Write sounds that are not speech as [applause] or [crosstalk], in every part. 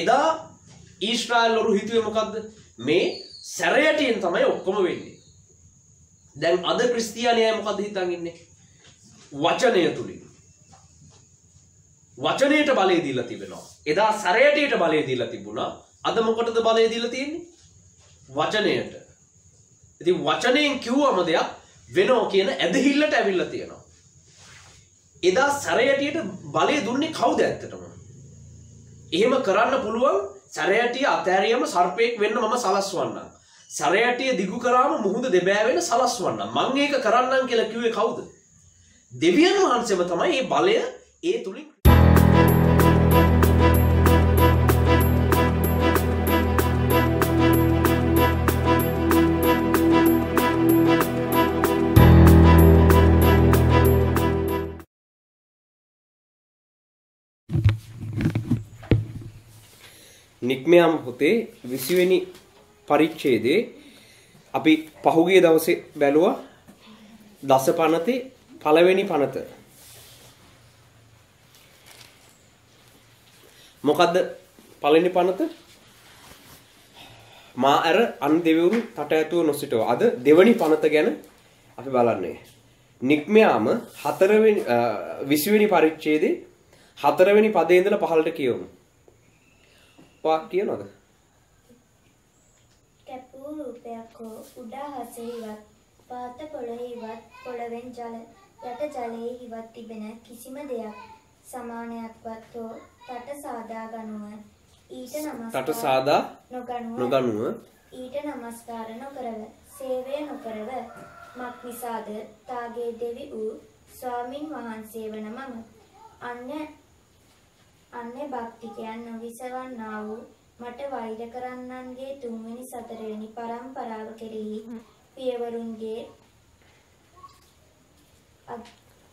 එදා ඊශ්‍රායල් වරු හිතුවේ මොකද්ද? මේ සැරයටියෙන් තමයි ඔක්කොම වෙන්නේ. දැන් අද ක්‍රිස්තියානි අය මොකද හිතන් ඉන්නේ? වචනය තුලින්. වචනයට බලය දීලා තිබෙනවා. එදා සැරයටියට බලය දීලා තිබුණා. අද මොකටද බලය දීලා තියෙන්නේ? වචනයට. ඉතින් වචනයෙන් කිව්වම දෙයක් වෙනෝ කියන ඇදහිල්ලට ඇවිල්ලා තියෙනවා. එදා සැරයටියට බලය දුන්නේ කවුද ඇත්තටම? එහෙම කරන්න පුළුවන් සැරයටිය අතෑරියම සර්පයෙක් වෙන්න මම සලස්වන්නම්. සැරයටිය දිගු කරාම මුහුද දෙබෑ වෙන සලස්වන්නම්. මං ඒක කරන්නම් කියලා කිව්වේ කවුද? දෙවියන් වහන්සේම තමයි මේ බලය ඒ තුලින් නික්මයම් පොතේ 20 වෙනි පරිච්ඡේදයේ අපි පහුගිය දවසේ බැලුවා දස පනතේ පළවෙනි පනත. මොකද්ද පළවෙනි පනත? මා අර අන් දෙවිවරු තට ඇතුව නොසිටව. අද දෙවනි පනත ගැන අපි බලන්නේ. නික්මයාම හතරවෙනි 20 වෙනි පරිච්ඡේදයේ හතරවෙනි පදේ ඉඳලා පහළට කියවමු. වාක් කියනවද? කැපූ රූපයක් හෝ උඩා හසෙහිවත් පාත පොළොෙහිවත් පොළවෙන් ජල යට ජලයෙහිවත් තිබෙන කිසිම දෙයක් සමානයක්වත් හෝ තට සාදා ගනුව ඊට නමස්කාර තට සාදා නොගනුව නොගනුව ඊට නමස්කාර නොකරව සේවය නොකරව මක් නිසාද තාගේ දෙවි වූ ස්වාමින් වහන්සේ වන මම අන්‍ය අන්‍ය භක්තිකයන් නොවිසවන්නා වූ මට වෛර කරන්නන්ගේ තුන්වෙනි සතරවෙනි පරම්පරාව කෙරෙහි පියවරුන්ගේ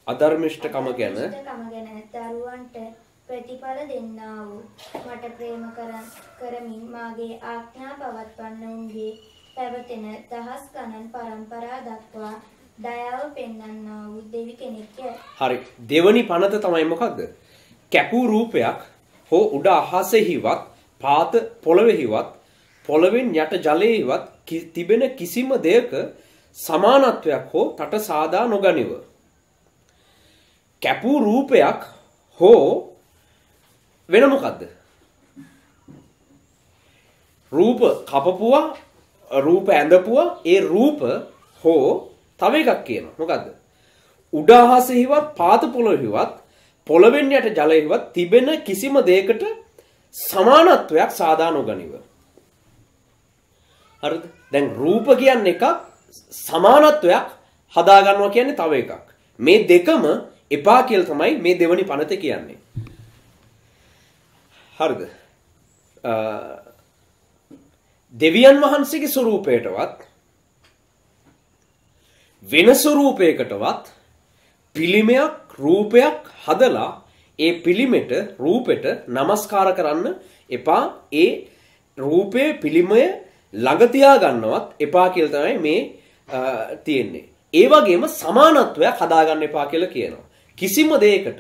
අධර්මිෂ්ඨකම ගැන අධර්මිෂ්ඨකම ගැන දරුවන්ට ප්‍රතිඵල දෙන්නා වූ මට ප්‍රේම කරමින් මාගේ ආඥා පවත්වන්න උන්ගේ පැවතෙන දහස් ගණන් පරම්පරා දක්වා දයාව පෙන්වන්නා වූ දෙවි කෙනෙක්ය. හරි. දෙවනි පනත තමයි මොකක්ද කැපූ රූපයක් හෝ උඩ අහසෙහිවත් පාත පොළොවෙහිවත් පොළොවෙන් යට ජලයෙහිවත් කි- තිබෙන කිසිම දෙයක සමානත්වයක් හෝ තට සාදා නොගනිව. කැපූ රූපයක් හෝ වෙන මොකද්ද? රූප කපපුවා රූප ඇඳපුවා ඒ රූප හෝ තව එකක් කියනවා. මොකද්ද? උඩ අහසෙහිවත් පාත පොළොවෙහිවත් පොළවෙන් යට ජලයෙහිවත් තිබෙන කිසිම දෙයකට සමානත්වයක් සාදා නොගනිව. හරිද? දැන් රූප කියන්නේ එකක් සමානත්වයක් හදා ගන්නවා කියන්නේ තව එකක්. මේ දෙකම එපා කියලා තමයි මේ දෙවනි පනත කියන්නේ. හරිද? අ, දෙවියන් වහන්සේගේ ස්වරූපයටවත් වෙන ස්වරූපයකටවත් පිළිමයක් රූපයක් හදලා ඒ පිළිමෙට රූපෙට নমස්කාර කරන්න එපා ඒ රූපයේ පිළිමය ළඟ තියා ගන්නවත් එපා කියලා තමයි මේ අ, තියෙන්නේ. ඒ වගේම සමානත්වයක් හදාගන්න එපා කියලා කියනවා. කිසිම දෙයකට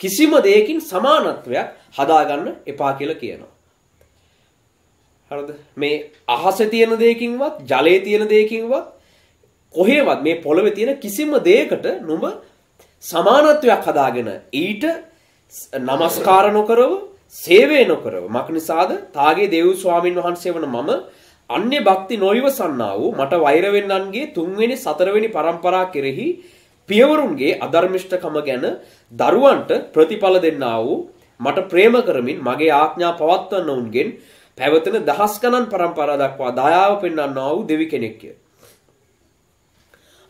කිසිම දෙයකින් සමානත්වයක් හදාගන්න එපා කියලා කියනවා. හරිද? මේ අහසේ තියෙන දෙයකින්වත් ජලයේ තියෙන දෙයකින්වත් කොහේවත් මේ පොළවේ තියෙන කිසිම දෙයකට නුඹ සමානත්වයක් හදාගෙන ඊට নমස්කාර නොකරව සේවය නොකරව මක් නිසාද තාගේ දේව් ස්වාමින් වහන්සේ වන මම අන්‍ය භක්ති නොයිවසන්නා වූ මට වෛර වෙන්නන්ගේ තුන්වෙනි සතරවෙනි පරම්පරා කෙරෙහි පියවරුන්ගේ අධර්මිෂ්ඨකම ගැන දරුවන්ට ප්‍රතිඵල දෙන්නා වූ මට ප්‍රේම කරමින් මගේ ආඥා පවත්වන්න උන්ගෙන් පැවතෙන දහස් ගණන් පරම්පරා දක්වා දයාව පෙන්වන්නා වූ දෙවි කෙනෙක්ය.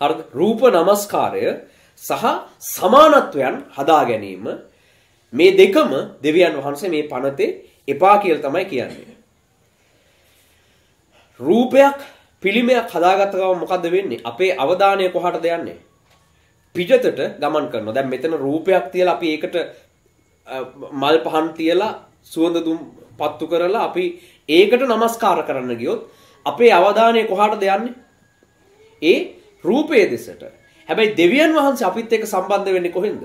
හරිද? රූප නමස්කාරය සහ සමානත්වයන් හදා ගැනීම මේ දෙකම දෙවියන් වහන්සේ මේ පනතේ එපා කියලා තමයි කියන්නේ. රූපයක් පිළිමයක් හදාගත්ත ගමන් මොකද්ද වෙන්නේ? අපේ අවධානය කොහටද යන්නේ? පිටතට ගමන් කරනවා. දැන් මෙතන රූපයක් තියලා අපි ඒකට අ, මල් පහන් තියලා සුවඳ දුම් පත්තු කරලා අපි ඒකට নমස්කාර කරන්න ගියොත් අපේ අවධානය කොහාටද යන්නේ? ඒ රූපයේ දෙසට. හැබැයි දෙවියන් වහන්සේ අපිත් එක්ක සම්බන්ධ වෙන්නේ කොහෙන්ද?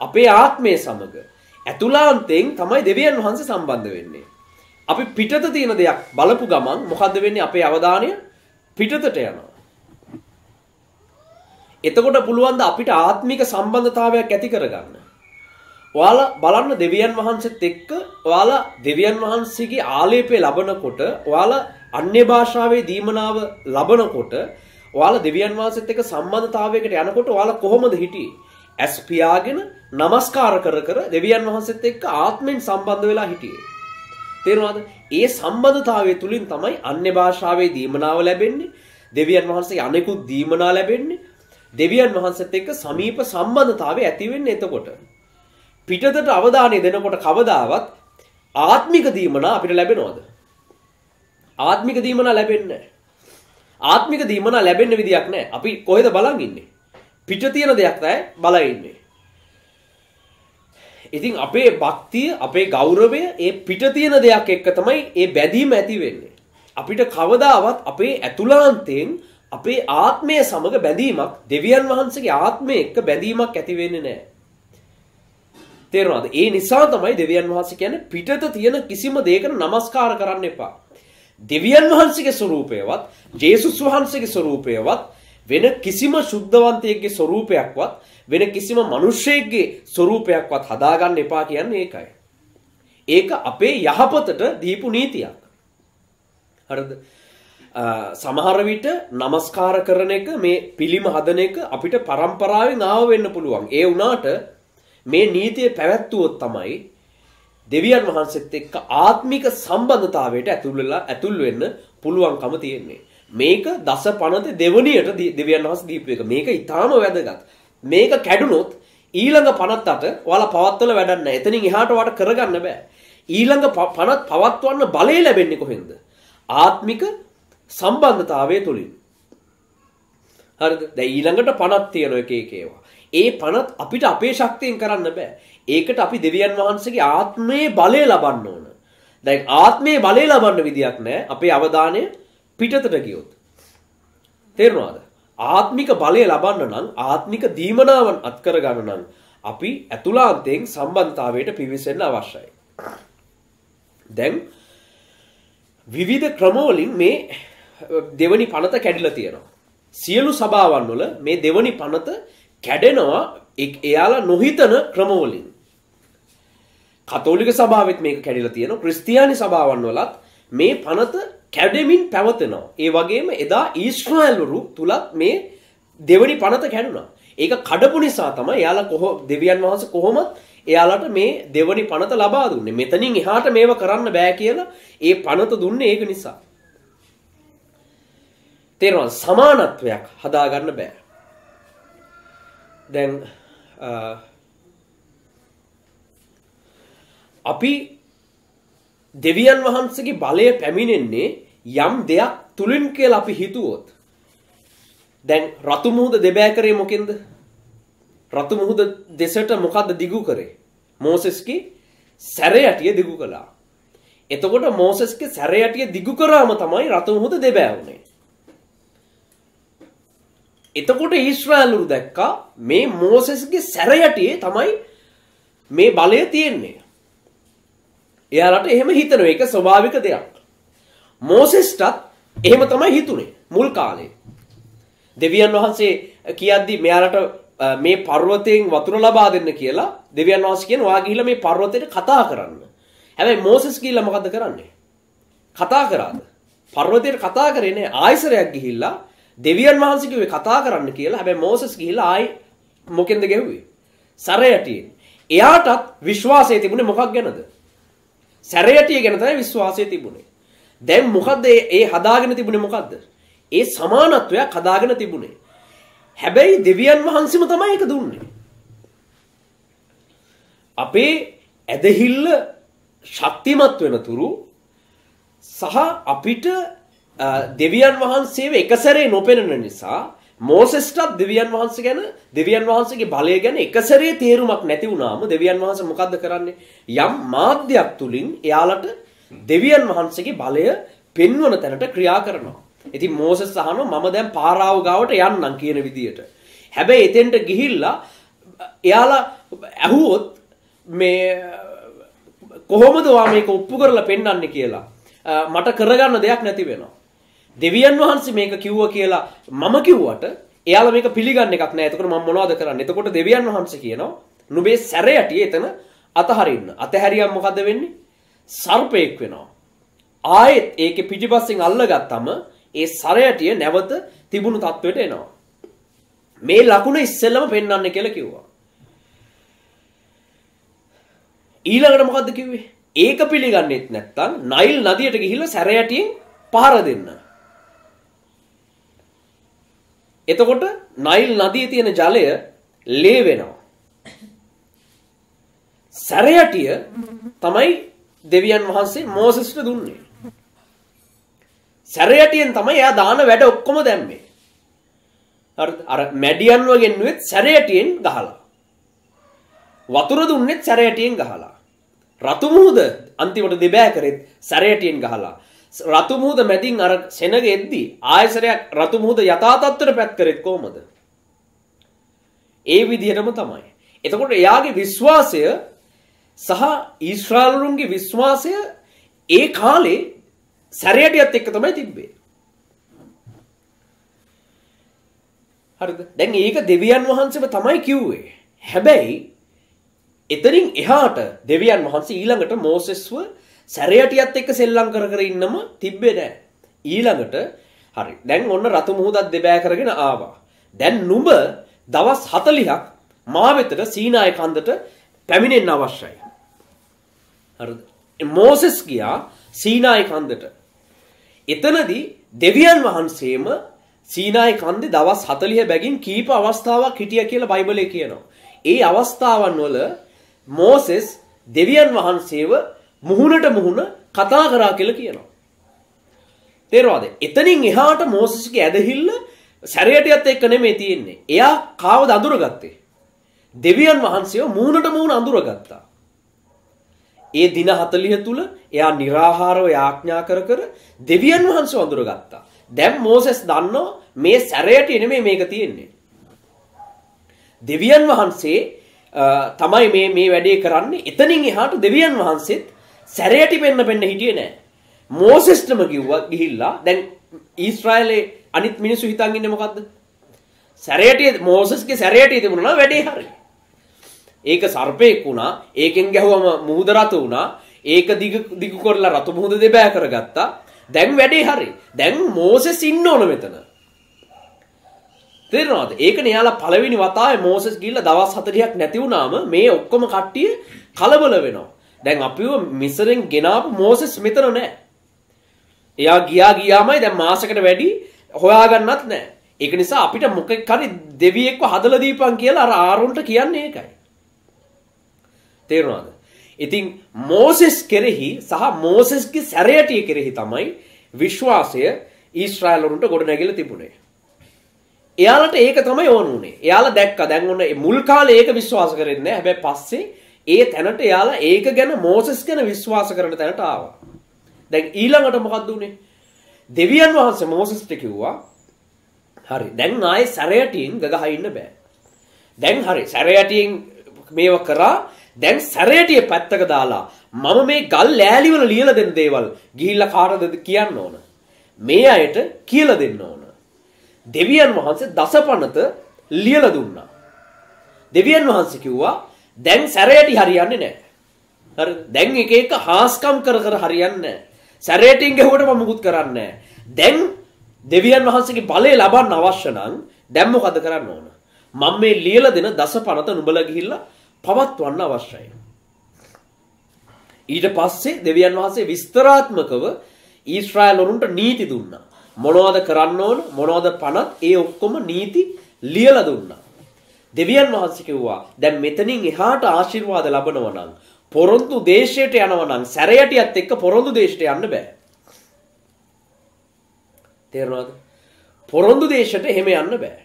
අපේ ආත්මය සමග. ඇතුලාන්තයෙන් තමයි දෙවියන් වහන්සේ සම්බන්ධ වෙන්නේ. අපි පිටත තියෙන දෙයක් බලපු ගමන් මොකද්ද වෙන්නේ අපේ අවධානය පිටතට යනවා. එතකොට පුළුවන් ද අපිට ආත්මික සම්බන්ධතාවයක් ඇති කරගන්න. ඔයාලා බලන්න දෙවියන් වහන්සේත් එක්ක ඔයාලා දෙවියන් වහන්සේගේ ආලේපය ලබනකොට ඔයාලා අන්‍ය භාෂාවේ දීමනාව ලබනකොට ඔයාලා දෙවියන් වහන්සේත් එක්ක සම්බන්ධතාවයකට යනකොට ඔයාලා කොහොමද හිටියේ? ඇස් පියාගෙන নমස්කාර කර කර දෙවියන් වහන්සේත් එක්ක ආත්මෙන් සම්බන්ධ වෙලා හිටියේ. තේරුණාද? ඒ සම්බන්ධතාවය තුලින් තමයි අන්‍ය භාෂාවේ දීමනාව ලැබෙන්නේ. දෙවියන් වහන්සේ අනෙකුත් දීමනා ලැබෙන්නේ. දෙවියන් වහන්සේත් එක්ක සමීප සම්බන්ධතාවය ඇති වෙන්නේ එතකොට. පිටතට අවධානය දෙනකොට කවදාවත් ආත්මික දීමනා අපිට ලැබෙනවද? ආත්මික දීමනා ලැබෙන්නේ ආත්මික දීමනා ලැබෙන්න විදියක් නැහැ. අපි කොහෙද බලන් ඉන්නේ? පිට තියෙන දෙයක් තමයි බලන් ඉන්නේ. ඉතින් අපේ භක්තිය, අපේ ගෞරවය ඒ පිට තියෙන දෙයක් එක්ක තමයි ඒ බැඳීම ඇති වෙන්නේ. අපිට කවදාවත් අපේ ඇතුළාන්තයෙන් අපේ ආත්මය සමග බැඳීමක් දෙවියන් වහන්සේගේ ආත්මය එක්ක බැඳීමක් ඇති වෙන්නේ නැහැ. තේරෙනවද? ඒ නිසා තමයි දෙවියන් වහන්සේ කියන්නේ පිටත තියෙන කිසිම දෙයකට নমස්කාර කරන්න එපා. දෙවියන් වහන්සේගේ ස්වරූපයවත් ජේසුස් වහන්සේගේ ස්වරූපයවත් වෙන කිසිම සුද්ධවන්තයෙක්ගේ ස්වරූපයක්වත් වෙන කිසිම මිනිසෙක්ගේ ස්වරූපයක්වත් හදාගන්න එපා කියන්නේ ඒකයි. ඒක අපේ යහපතට දීපු නීතියක්. හරිද? සමහර විට নমස්කාර කරන එක මේ පිළිම හදන එක අපිට પરම්පරාවෙන් ආව වෙන්න පුළුවන්. ඒ වුණාට මේ නීතිය පැවැත්වුවොත් තමයි දෙවියන් වහන්සේත් එක්ක ආත්මික සම්බන්ධතාවයට ඇතුල් වෙලා ඇතුල් වෙන්න පුළුවන්කම තියෙන්නේ. මේක දස පනත දෙවණියට දෙවියන් වහන්සේ දීපු එක. මේක ඊටාම වැදගත්. මේක කැඩුනොත් ඊළඟ පනත් අට ඔයාලා පවත්වල වැඩක් නැහැ. එතනින් එහාට ඔයාලට කරගන්න බෑ. ඊළඟ පනත් පවත්වන්න බලය ලැබෙන්නේ කොහෙන්ද? ආත්මික සම්බන්ධතාවය තුලින්. හරිද? දැන් ඊළඟට පනත් තියෙන එක එක ඒවා. ඒ පනත් අපිට අපේ ශක්තියෙන් කරන්න බෑ. ඒකට අපි දෙවියන් වහන්සේගේ ආත්මයේ බලය ලබන්න ඕන. දැන් ආත්මයේ බලය ලබන්න විදියක් නැහැ. අපේ අවධානය පිටතට ගියොත්. තේරුණාද? ආත්මික බලය ලබන්න නම් ආත්මික දීමනාවන් අත්කර ගන්න නම් අපි ඇතුළාන්තයෙන් සම්බන්ධතාවයට පිවිසෙන්න අවශ්‍යයි. දැන් විවිධ ක්‍රමවලින් මේ දෙවනි පනත කැඩිලා තියෙනවා. සියලු සභාවන් වල මේ දෙවනි පනත කැඩෙනවා එයාලා නොහිතන ක්‍රමවලින්. කතෝලික සභාවෙත් මේක කැඩිලා තියෙනවා. ක්‍රිස්තියානි සභාවන් වලත් මේ පනත කැඩෙමින් පැවතෙනවා. ඒ වගේම එදා ඊශ්‍රායල්වරු තුලත් මේ දෙවනි පනත කැඩුනා. ඒක කඩපු නිසා තමයි එයාලා කොහො දෙවියන් වහන්සේ කොහොමත් එයාලට මේ දෙවනි පනත ලබා දුන්නේ. මෙතනින් එහාට මේව කරන්න බෑ කියලා ඒ පනත දුන්නේ ඒක නිසා. තේරෙනවද? සමානත්වයක් හදාගන්න බෑ. දැන් අපි දෙවියන් වහන්සේගේ බලය පැමිණෙන්නේ යම් දෙයක් තුලින් කියලා අපි හිතුවොත්. දැන් රතු මුහුද දෙබෑ කරේ මොකෙන්ද? රතු මුහුද දෙසට මොකද්ද දිගු කරේ? මෝසෙස්ගේ සැරයටිය දිගු කළා. එතකොට මෝසෙස්ගේ සැරයටිය දිගු කරාම තමයි රතු මුහුද දෙබෑ වුනේ. එතකොට ඊශ්‍රායලුරු දැක්කා මේ මෝසෙස්ගේ සැරයටියේ තමයි මේ බලය තියෙන්නේ. එයාලට එහෙම හිතනවා ඒක ස්වභාවික දෙයක්. මෝසෙස්ටත් එහෙම තමයි හිතුනේ මුල් කාලේ. දෙවියන් වහන්සේ කියද්දි මෙයාලට මේ පර්වතයෙන් වතුර ලබා දෙන්න කියලා දෙවියන් වහන්සේ කියන ඔයා ගිහිල්ලා මේ පර්වතයට කතා කරන්න. හැබැයි මෝසෙස් ගිහිල්ලා මොකද්ද කරන්නේ? කතා කරාද? පර්වතයට කතා කරේ නෑ ආයසරයක් ගිහිල්ලා දෙවියන් වහන්සේ කිව්වේ කතා කරන්න කියලා. හැබැයි මෝසස් ගිහිල්ලා ආයි මොකෙන්ද ගැහුවේ? සැරයටියෙන්. එයාටත් විශ්වාසය තිබුණේ මොකක් ගැනද? සැරයටිය ගැන තමයි විශ්වාසය තිබුණේ. දැන් මොකද්ද ඒ හදාගෙන තිබුණේ මොකද්ද? ඒ සමානත්වයක් හදාගෙන තිබුණේ. හැබැයි දෙවියන් වහන්සේම තමයි ඒක දුන්නේ. අපේ ඇදහිල්ල ශක්තිමත් වෙන තුරු සහ අපිට දෙවියන් වහන්සේව එකසැරේ නොපෙනෙන නිසා මෝසෙස්ටත් දෙවියන් වහන්සේ ගැන දෙවියන් වහන්සේගේ බලය ගැන එකසැරේ තේරුමක් නැති වුණාම දෙවියන් වහන්සේ මොකද්ද කරන්නේ යම් මාධ්‍යයක් තුලින් එයාලට දෙවියන් වහන්සේගේ බලය පෙන්වන තැනට ක්‍රියා කරනවා. ඉතින් මෝසෙස් අහනවා මම දැන් පාරාව ගාවට යන්නම් කියන විදියට. හැබැයි එතෙන්ට ගිහිල්ලා එයාලා ඇහුවොත් මේ කොහොමද වා මේක ඔප්පු කරලා පෙන්වන්නේ කියලා මට කරගන්න දෙයක් නැති වෙනවා. දෙවියන් වහන්සේ මේක කිව්වා කියලා මම කිව්වට එයාලා මේක පිළිගන්න එකක් නෑ. එතකොට මම මොනවද කරන්නේ? එතකොට දෙවියන් වහන්සේ කියනවා නුඹේ සැරයටි එතන අතහරින්න. අතහැරියම් මොකද වෙන්නේ? සර්පෙක් වෙනවා. ආයෙත් ඒකේ පිටිපස්සෙන් අල්ලගත්තම ඒ සරයටිය නැවත තිබුණු තත්වයට එනවා. මේ ලකුණ ඉස්සෙල්ලම පෙන්වන්න කියලා කිව්වා. ඊළඟට මොකද්ද කිව්වේ? ඒක පිළිගන්නෙත් නැත්නම් නයිල් නදියට ගිහිල්ලා සැරයටියෙන් පහර දෙන්න. එතකොට නයිල් නදියේ තියෙන ජලය ලේ වෙනවා. සැරයටිය තමයි දෙවියන් වහන්සේ මෝසස්ට දුන්නේ. සැරයටියෙන් තමයි එයා දාන වැඩ ඔක්කොම දැම්මේ. හරිද? අර මැඩියන්ව ගෙන්නුවෙත් සැරයටියෙන් ගහලා. වතුර දුන්නෙත් සැරයටියෙන් ගහලා. රතු මුහුද අන්තිමට දෙබෑ කරෙත් සැරයටියෙන් ගහලා. රතු මුහුද මැදින් අර සෙනග එද්දී ආයසරයක් රතු මුහුද යථා තත්ත්වයට පැත් කරෙත් කොහමද? ඒ විදිහටම තමයි. එතකොට එයාගේ විශ්වාසය සහ ඊශ්‍රායලුන්ගේ විශ්වාසය ඒ කාලේ සැරයටියත් එක්ක තමයි තිබ්බේ. හරිද? දැන් ඒක දෙවියන් වහන්සේම තමයි කිව්වේ. හැබැයි එතනින් එහාට දෙවියන් වහන්සේ ඊළඟට මෝසෙස්ව සැරයටියත් එක්ක සෙල්ලම් කර කර ඉන්නම තිබ්බේ නෑ. ඊළඟට හරි. දැන් ඔන්න රතු මුහුදක් දෙබෑ කරගෙන ආවා. දැන් නුඹ දවස් 40ක් මා වෙතට සීනාය කන්දට පැමිණෙන්න අවශ්‍යයි. හරිද? මෝසෙස් ගියා සීනායි කන්දට. එතනදී දෙවියන් වහන්සේම සීනායි කන්දේ දවස් 40 බැගින් කීප අවස්ථාවක් හිටිය කියලා බයිබලයේ කියනවා. ඒ අවස්ථාවන් වල මෝසෙස් දෙවියන් වහන්සේව මුහුණට මුහුණ කතා කරා කියලා කියනවා. තේරවාද? එතනින් එහාට මෝසෙස්ගේ ඇදහිල්ල සැරයටියත් එක්ක නෙමෙයි තියෙන්නේ. එයා කාවද අඳුරගත්තේ? දෙවියන් වහන්සේව මුහුණට මුහුණ අඳුරගත්තා. ඒ දින 40 තුල එයා निराහාරව යාඥා කර කර දෙවියන් වහන්සේ වඳුරගත්තා. දැන් මෝසෙස් දන්නෝ මේ සැරයට නෙමෙයි මේක තියෙන්නේ. දෙවියන් වහන්සේ තමයි මේ මේ වැඩේ කරන්නේ. එතනින් එහාට දෙවියන් වහන්සේත් සැරයට පෙන්න පෙන්න හිටියේ නෑ. මෝසෙස්ටම කිව්වා ගිහිල්ලා දැන් ඊශ්‍රායලේ අනිත් මිනිස්සු හිතන් ඉන්නේ මොකද්ද? සැරයට මෝසෙස්ගේ සැරයට තිබුණා වැඩේ හරියි. ඒක සර්පෙක් වුණා. ඒකෙන් ගැහුවම මුහුද රතු වුණා. ඒක දිග දිගු කරලා රතු මුහුද දෙබෑ කරගත්තා. දැන් වැඩේ හරි. දැන් මෝසෙස් ඉන්න ඕන මෙතන. තේරෙනවද? ඒකනේ යාලා පළවෙනි වතාවේ මෝසෙස් ගිහිල්ලා දවස් 40ක් නැති වුණාම මේ ඔක්කොම කට්ටිය කලබල වෙනවා. දැන් අපිව මිසරෙන් ගෙනාපු මෝසෙස් මෙතන නැහැ. එයා ගියා ගියාමයි දැන් මාසයකට වැඩි හොයාගන්නත් නැහැ. ඒක නිසා අපිට මොකෙක් හරි දෙවියෙක්ව හදලා දීපන් කියලා අර ආරොන්ට කියන්නේ ඒකයි. තේරුණාද? ඉතින් මෝසෙස් කෙරෙහි සහ මෝසෙස්ගේ සැරයටිය කෙරෙහි තමයි විශ්වාසය ඊශ්‍රායලරුන්ට ගොඩනැගිලා තිබුණේ. එයාලට ඒක තමයි ඕන උනේ. එයාලා දැක්කා දැන් ඔන්න මුල් කාලේ ඒක විශ්වාස කරෙන්නේ නැහැ. හැබැයි පස්සේ ඒ තැනට එයාලා ඒක ගැන මෝසෙස් ගැන විශ්වාස කරන තැනට ආවා. දැන් ඊළඟට මොකක්ද උනේ? දෙවියන් වහන්සේ මෝසෙස්ට කිව්වා හරි දැන් ආයේ සැරයටියෙන් ගගහ ඉන්න බෑ. දැන් හරි සැරයටියෙන් මේව කරා දැන් සැරේටිය පැත්තක දාලා මම මේ ගල් ලෑලිවල ලියලා දෙන දේවල් ගිහිල්ලා කාටද කියන්න ඕන. මේ අයට කියලා දෙන්න ඕන. දෙවියන් වහන්සේ දසපනත ලියලා දුන්නා. දෙවියන් වහන්සේ කිව්වා දැන් සැරේටි හරියන්නේ නැහැ. හරි දැන් එක එක හාස්කම් කර කර හරියන්නේ නැහැ. සැරේටින් ගහුවට මම මුකුත් කරන්නේ නැහැ. දැන් දෙවියන් වහන්සේගේ බලය ලබන්න අවශ්‍ය නම් දැන් මොකද කරන්න ඕන? මම මේ ලියලා දෙන දසපනත නුඹලා ගිහිල්ලා පවත්වන්න අවශ්‍යයි. ඊට පස්සේ දෙවියන් වහන්සේ විස්තරාත්මකව ඊශ්‍රායලරුන්ට නීති දුන්නා. මොනවද කරන්න ඕන මොනවද පනත් ඒ ඔක්කොම නීති ලියලා දුන්නා. දෙවියන් වහන්සේ කිව්වා දැන් මෙතනින් එහාට ආශිර්වාද ලබනවා නම් පොරොන්දු දේශයට යනවා නම් සැරයටියත් එක්ක පොරොන්දු දේශයට යන්න බෑ. තේරුණාද? පොරොන්දු දේශයට එහෙම යන්න බෑ.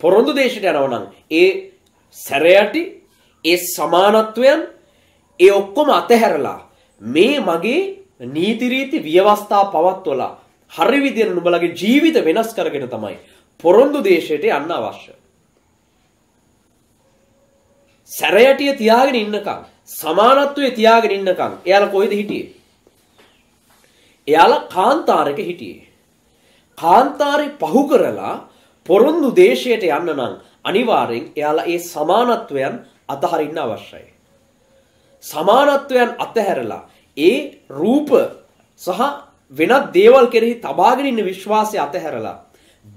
පොරොන්දු දේශයට යනවා නම් ඒ සැරයටි ඒ සමානත්වයන් ඒ ඔක්කොම අතහැරලා මේ මගේ නීතිරීති ව්‍යවස්ථා පවත්වලා හරි විදියට නුඹලගේ ජීවිත වෙනස් කරගෙන තමයි පොරොන්දු දේශයට යන්න අවශ්‍ය. සැරයටිය තියාගෙන ඉන්නකම් සමානත්වයේ තියාගෙන ඉන්නකම් එයාලා කොහෙද හිටියේ? එයාලා කාන්තාරයක හිටියේ. කාන්තාරේ පහු කරලා පොරොන්දු දේශයට යන්න නම් අනිවාර්යෙන් එයාලා ඒ සමානත්වයන් අතහරින්න අවශ්‍යයි. සමානත්වයන් අතහැරලා ඒ රූප සහ වෙනත් දේවල් කෙරෙහි තබාගෙන ඉන්න විශ්වාසය අතහැරලා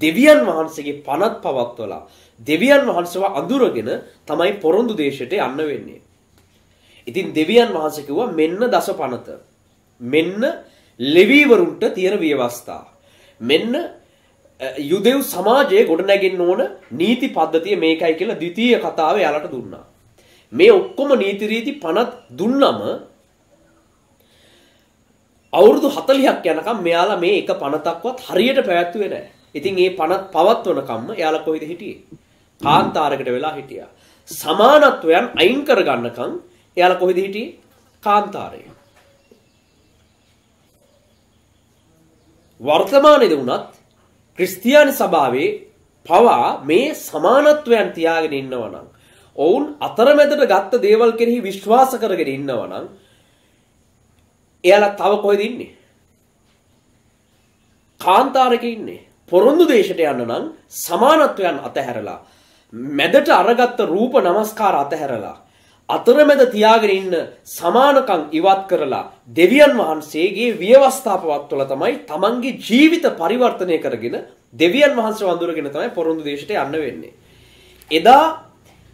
දෙවියන් වහන්සේගේ පනත් පවත්වලා දෙවියන් වහන්සේව අඳුරගෙන තමයි පොරොන්දු දේශයට යන්න වෙන්නේ. ඉතින් දෙවියන් වහන්සේ කිව්වා මෙන්න දස පනත. මෙන්න ලෙවීවරුන්ට තියෙන ව්‍යවස්ථා. මෙන්න යුදෙව් සමාජයේ ගොඩනැගෙන්න ඕන නීති පද්ධතිය මේකයි කියලා ද්විතීය කතාව යාලට දුන්නා. මේ ඔක්කොම නීති රීති පනත් දුන්නම අවුරුදු 40ක් යනකම් මෙයාලා මේ එක පනතක්වත් හරියට පැවැත්වුවේ නැහැ. ඉතින් මේ පනත් පවත්වනකම්ම එයාලා කොහෙද හිටියේ? කාන්තාරයකට වෙලා හිටියා. සමානත්වයන් අයින් කරගන්නකම් එයාලා කොහෙද හිටියේ? කාන්තාරයේ. වර්තමානයේදී වුණත් ක්‍රිස්තියානි සභාවේ පවා මේ සමානත්වයන් තියාගෙන ඉන්නවා නම් ඔවුන් අතරමැදට ගත්ත දේවල් කෙරෙහි විශ්වාස කරගෙන ඉන්නවා නම් එයාලා තව කොහෙද ඉන්නේ? කාන්තාරකේ ඉන්නේ. පොරොන්දු දේශයට යන්න නම් සමානත්වයන් අතහැරලා මැදට අරගත්ත රූප නමස්කාර අතහැරලා අතරමැද තියාගෙන ඉන්න සමානකම් ඉවත් කරලා දෙවියන් වහන්සේගේ ව්‍යවස්ථාපවත්වල තමයි තමන්ගේ ජීවිත පරිවර්තනය කරගෙන දෙවියන් වහන්සේ වඳුරගෙන තමයි පොරොන්දු දේශයට යන්න වෙන්නේ. එදා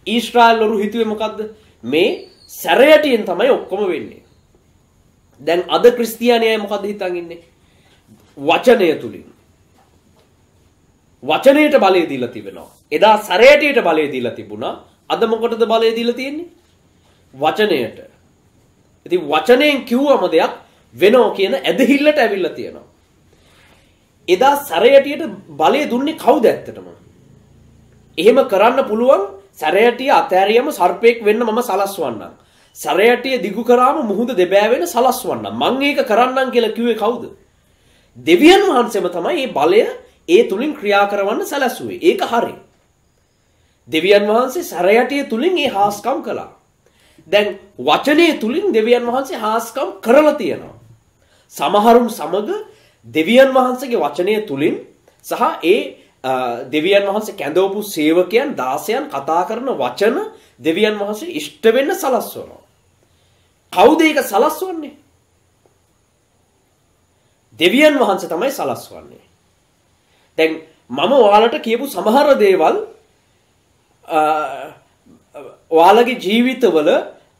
ඊශ්‍රායල්වරු හිතුවේ මොකද්ද? මේ සැරයටියෙන් තමයි ඔක්කොම වෙන්නේ. දැන් අද ක්‍රිස්තියානියයි මොකද්ද හිතන් ඉන්නේ? වචනය තුලින්. වචනයට බලය දීලා තිබෙනවා. එදා සැරයටියට බලය දීලා තිබුණා. අද මොකටද බලය දීලා තියෙන්නේ? වචනයට. ඉතින් වචනයෙන් කිව්වම දෙයක් වෙනෝ කියන ඇදහිල්ලට ඇවිල්ලා තියෙනවා. එදා සැරයටියට බලය දුන්නේ කවුද ඇත්තටම? එහෙම කරන්න පුළුවන් සැරයටිය අතෑරියම සර්පෙක් වෙන්න මම සලස්වන්නම්. සැරයටිය දිගු කරාම මුහුද දෙබෑවෙන සලස්වන්නම්. මං ඒක කරන්නම් කියලා කිව්වේ කවුද? දෙවියන් වහන්සේම තමයි මේ බලය ඒ තුලින් ක්‍රියා කරවන්න සැලැස්සුවේ. ඒක හරි. දෙවියන් වහන්සේ සැරයටිය තුලින් ඒ හාස්කම් කළා. දැන් වචනය තුලින් දෙවියන් වහන්සේ හාස්කම් කරලා තියෙනවා. සමහරුන් සමග දෙවියන් වහන්සේගේ වචනය තුලින් සහ ඒ දෙවියන් වහන්සේ කැඳවපු සේවකයන් දාසයන් කතා කරන වචන දෙවියන් වහන්සේ ඉෂ්ට වෙන්න සලස්වනවා. කවුද ඒක සලස්වන්නේ? දෙවියන් වහන්සේ තමයි සලස්වන්නේ. දැන් මම ඔයාලට කියපු සමහර දේවල් ඔයාලගේ ජීවිතවල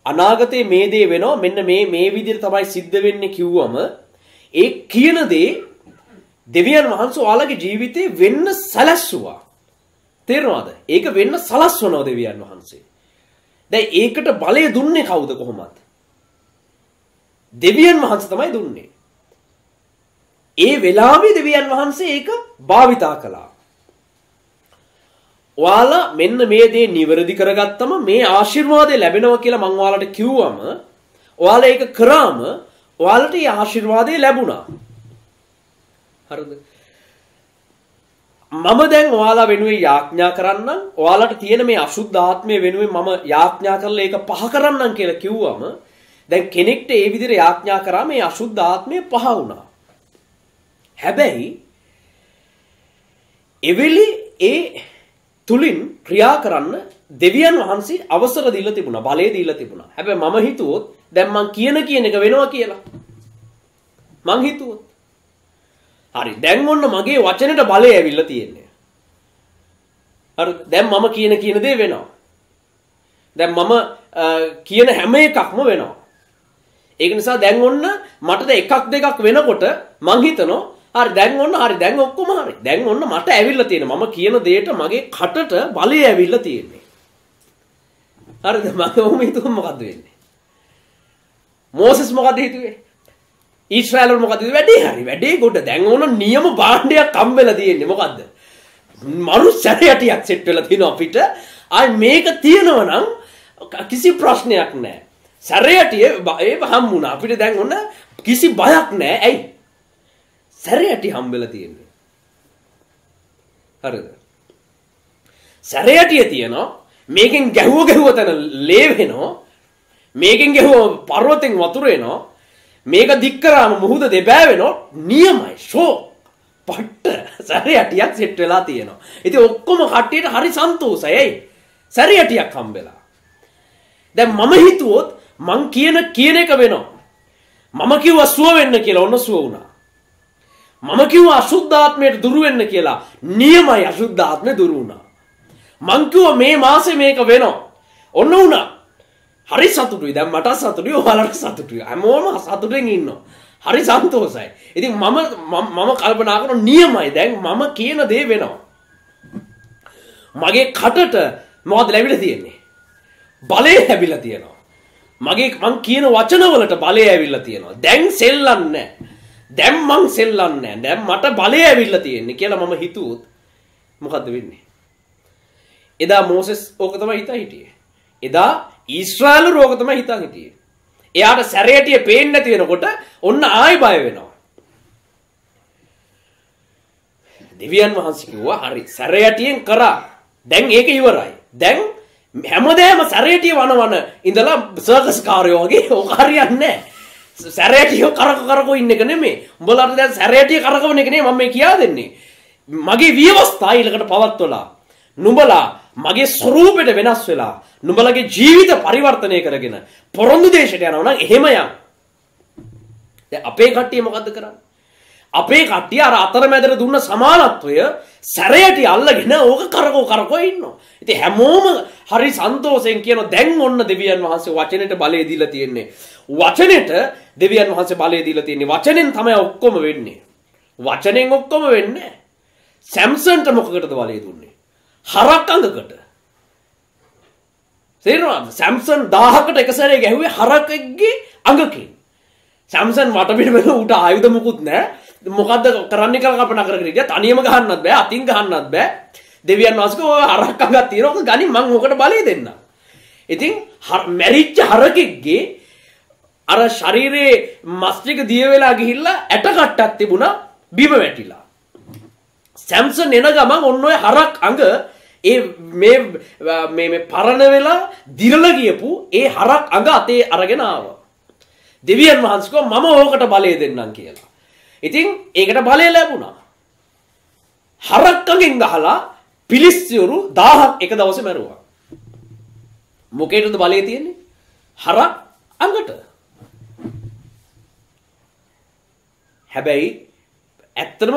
අනාගතේ මේ දේ වෙනවා මෙන්න මේ මේ විදිහට තමයි සිද්ධ වෙන්නේ කිව්වම ඒ කියන දේ දෙවියන් වහන්සේ ඔයාලගේ ජීවිතේ වෙන්න සැලැස්සුවා. තේරෙනවද? ඒක වෙන්න සලස්වනවා දෙවියන් වහන්සේ. දැන් ඒකට බලය දුන්නේ කවුද කොහොමද? දෙවියන් වහන්සේ තමයි දුන්නේ. ඒ වෙලාවේ දෙවියන් වහන්සේ ඒක භාවිතා කළා. ඔයාලා මෙන්න මේ දේ නිවැරදි කරගත්තම මේ ආශිර්වාදය ලැබෙනවා කියලා මම ඔයාලට කිව්වම ඔයාලා ඒක කරාම ඔයාලට මේ ආශිර්වාදය ලැබුණා. හරිද? මම දැන් ඔයාලා වෙනුවෙන් යාඥා කරන්නම් ඔයාලට තියෙන මේ අසුද්ධ ආත්මය වෙනුවෙන් මම යාඥා කරලා ඒක පහ කරන්නම් කියලා කිව්වම දැන් කෙනෙක්ට ඒ විදිහට යාඥා කරා මේ අසුද්ධ ආත්මය පහ වුණා. හැබැයි එවෙලි ඒ තුලින් ක්‍රියා කරන්න දෙවියන් වහන්සේ අවසර දීලා තිබුණා බලය දීලා තිබුණා. හැබැයි මම හිතුවොත් දැන් මං කියන කියන එක වෙනවා කියලා. මං හිතුවොත්. හරි දැන් ඔන්න මගේ වචනෙට බලය ඇවිල්ලා තියෙන්නේ. හරි දැන් මම කියන කියන දේ වෙනවා. දැන් මම කියන හැම එකක්ම වෙනවා. ඒක නිසා දැන් ඔන්න මට එකක් දෙකක් වෙනකොට මං හිතනවා හරි දැන් ඔන්න හරි දැන් ඔක්කොම හරි. දැන් ඔන්න මට ඇවිල්ලා තියෙනවා. මම කියන දෙයට මගේ කටට බලය ඇවිල්ලා තියෙන්නේ. හරිද? මම ඔහොම හිතුවම මොකද්ද වෙන්නේ? මෝසස් මොකද හිතුවේ? ඊශ්‍රායල් වල මොකද වැඩේ හරි වැඩේ ගොඩ දැන් ඕන නියම භාණ්ඩයක් හම්බෙලා තියෙන්නේ මොකද්ද? මනුස්සයටියක් සෙට් වෙලා තියෙනවා අපිට. ආයි මේක තියෙනවා නම් කිසි ප්‍රශ්නයක් නැහැ. සැරයටිය ඒ හම්බුණා. අපිට දැන් ඔන්න කිසි බයක් නැහැ. ඇයි? සැරයටි හම්බෙලා තියෙන්නේ. හරිද? සැරයටිය තියෙනවා මේකෙන් ගැහුව ගැහුව තැන ලේ වෙනවා. මේකෙන් ගැහුව පර්වතෙන් වතුර එනවා. මේක දික් කරාම මුහුද දෙබෑ වෙනවා. නියමයි ෂෝ. පට්ට සැරයටියක් සෙට් වෙලා තියෙනවා. ඉතින් ඔක්කොම කට්ටියට හරි සන්තෝෂයි. සැරයටියක් හම්බෙලා. දැන් මම හිතුවොත් මං කියන කියන එක වෙනවා. මම කිව්වා සුව වෙන්න කියලා ඔන්න සුව වුණා. මම කිව්වා අශුද්ධාත්මයට දුරු වෙන්න කියලා. නියමයි අශුද්ධාත්මේ දුරු වුණා. මං කිව්වා මේ මාසේ මේක වෙනවා. ඔන්න වුණා. හරි සතුටුයි. දැන් මට සතුටුයි ඔයාලට සතුටුයි. හැමෝම සතුටෙන් ඉන්නවා. හරි සන්තෝෂයි. ඉතින් මම මම කල්පනා කරන නියමයි. දැන් මම කියන දේ වෙනවා. මගේ කටට මොකද ලැබිලා තියෙන්නේ? බලය ලැබිලා තියෙනවා. මගේ මං කියන වචනවලට බලය ඇවිල්ලා තියෙනවා. දැන් සෙල්ලන්නේ දැන් මං සෙල්ලන්නේ දැන් මට බලය ඇවිල්ලා තියෙන්නේ කියලා මම හිතුවොත් මොකද්ද වෙන්නේ? එදා මෝසෙස් ඕක තමයි හිතා හිටියේ. එදා ඊශ්‍රායල් රෝග තමයි හිතන් හිටියේ. එයාට සැරයටිය පේන්නේ නැති වෙනකොට ඔන්න ආයි බය වෙනවා. දෙවියන් වහන්සේ කිව්වා හරි සැරයටියෙන් කරා. දැන් ඒක ඉවරයි. දැන් හැමදේම සැරයටිය වනවන ඉඳලා සර්කස් කාරයෝ වගේ ඕක හරියන්නේ නැහැ. සැරයටිය කරක කරකෝ ඉන්න එක නෙමෙයි. උඹලාට දැන් සැරයටිය කරකවන එක නෙමෙයි මම මේ කියා දෙන්නේ. මගේ විවස්ථා ඊළඟට පවත්වලා නුඹලා මගේ ස්වරූපෙට වෙනස් වෙලා නුඹලගේ ජීවිත පරිවර්තනය කරගෙන පොරොන්දු දේශයට යනවා නම් එහෙම යන්න. දැන් අපේ කට්ටිය මොකද්ද කරන්නේ? අපේ කට්ටිය අර අතරමැදට දුන්න සමානත්වය සැරයට අල්ලගෙන ඕක කරකෝ කරකෝ ඉන්නවා. ඉතින් හැමෝම හරි සන්තෝෂෙන් කියන දැන් ඔන්න දෙවියන් වහන්සේ වචනෙට බලය දීලා තියෙන්නේ. වචනෙට දෙවියන් වහන්සේ බලය දීලා තියෙන්නේ. වචනෙන් තමයි ඔක්කොම වෙන්නේ. වචනෙන් ඔක්කොම වෙන්නේ. සැම්සන්ට මොකකටද බලය දුන්නේ? හරක් අඟකට. තේරෙනවද? සැම්සන් 1000කට එක සැරේ ගැහුවේ හරකෙක්ගේ අඟකින්. සැම්සන් වටපිට වෙන උට ආයුධ මුකුත් නැහැ. මොකද්ද කරන්න කියලා කල්පනා කරගෙන ඉතියා තනියම ගහන්නත් බෑ, අතින් ගහන්නත් බෑ. දෙවියන් වහන්සේ ඔය හරක් අඟක් තියෙනවා. ගනි මං ඔකට බලය දෙන්නම්. ඉතින් මැරිච්ච හරකෙක්ගේ අර ශරීරයේ මස් ටික දිය වෙලා ගිහිල්ලා ඇට කට්ටක් තිබුණා බිම වැටිලා. සැම්සන් එන ගමන් ඔන්න ඔය හරක් අඟ ඒ මේ මේ පරණ වෙලා දිරලා ගියපු ඒ හරක් අඟ අතේ අරගෙන ආවා. දෙවියන් වහන්සේ කිව්වා මම ඕකට බලය දෙන්නම් කියලා. ඉතින් ඒකට බලය ලැබුණා. හරක් අඟෙන් ගහලා පිලිස්සියරු 1000ක් එක දවසේ මැරුවා. මොකේටද බලය තියෙන්නේ? හරක් අඟට. හැබැයි ඇත්තටම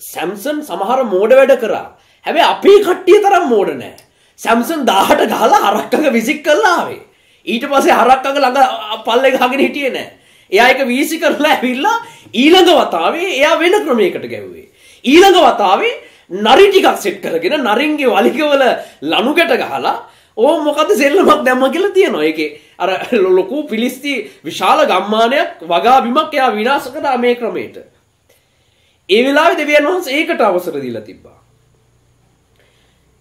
සැම්සන් සමහර මෝඩ වැඩ කරා. හැබැයි අපේ කට්ටිය තරම් මෝඩ නෑ. සැම්සන් 18 ගහලා හරක්කක විසික් කරලා ආවේ. ඊට පස්සේ හරක්කක ළඟ පල්ලේ ගහගෙන හිටියේ නෑ. එයා එක වීසි කරලා ඇවිල්ලා ඊළඟ වතාවේ එයා වෙන ක්‍රමයකට ගැව්වේ. ඊළඟ වතාවේ නරි ටිකක් සෙට් කරගෙන නරින්ගේ වලිගවල ලනු ගැට ගහලා ඕ මොකද සෙල්ලමක් දැම්ම කියලා තියෙනවා. ඒකේ අර ලොකු පිලිස්ති විශාල ගම්මානයක් වගා බිමක් එයා විනාශ කළා මේ ක්‍රමයට. ඒ වෙලාවේ දෙවියන් වහන්සේ ඒකට අවසර දීලා තිබ්බා.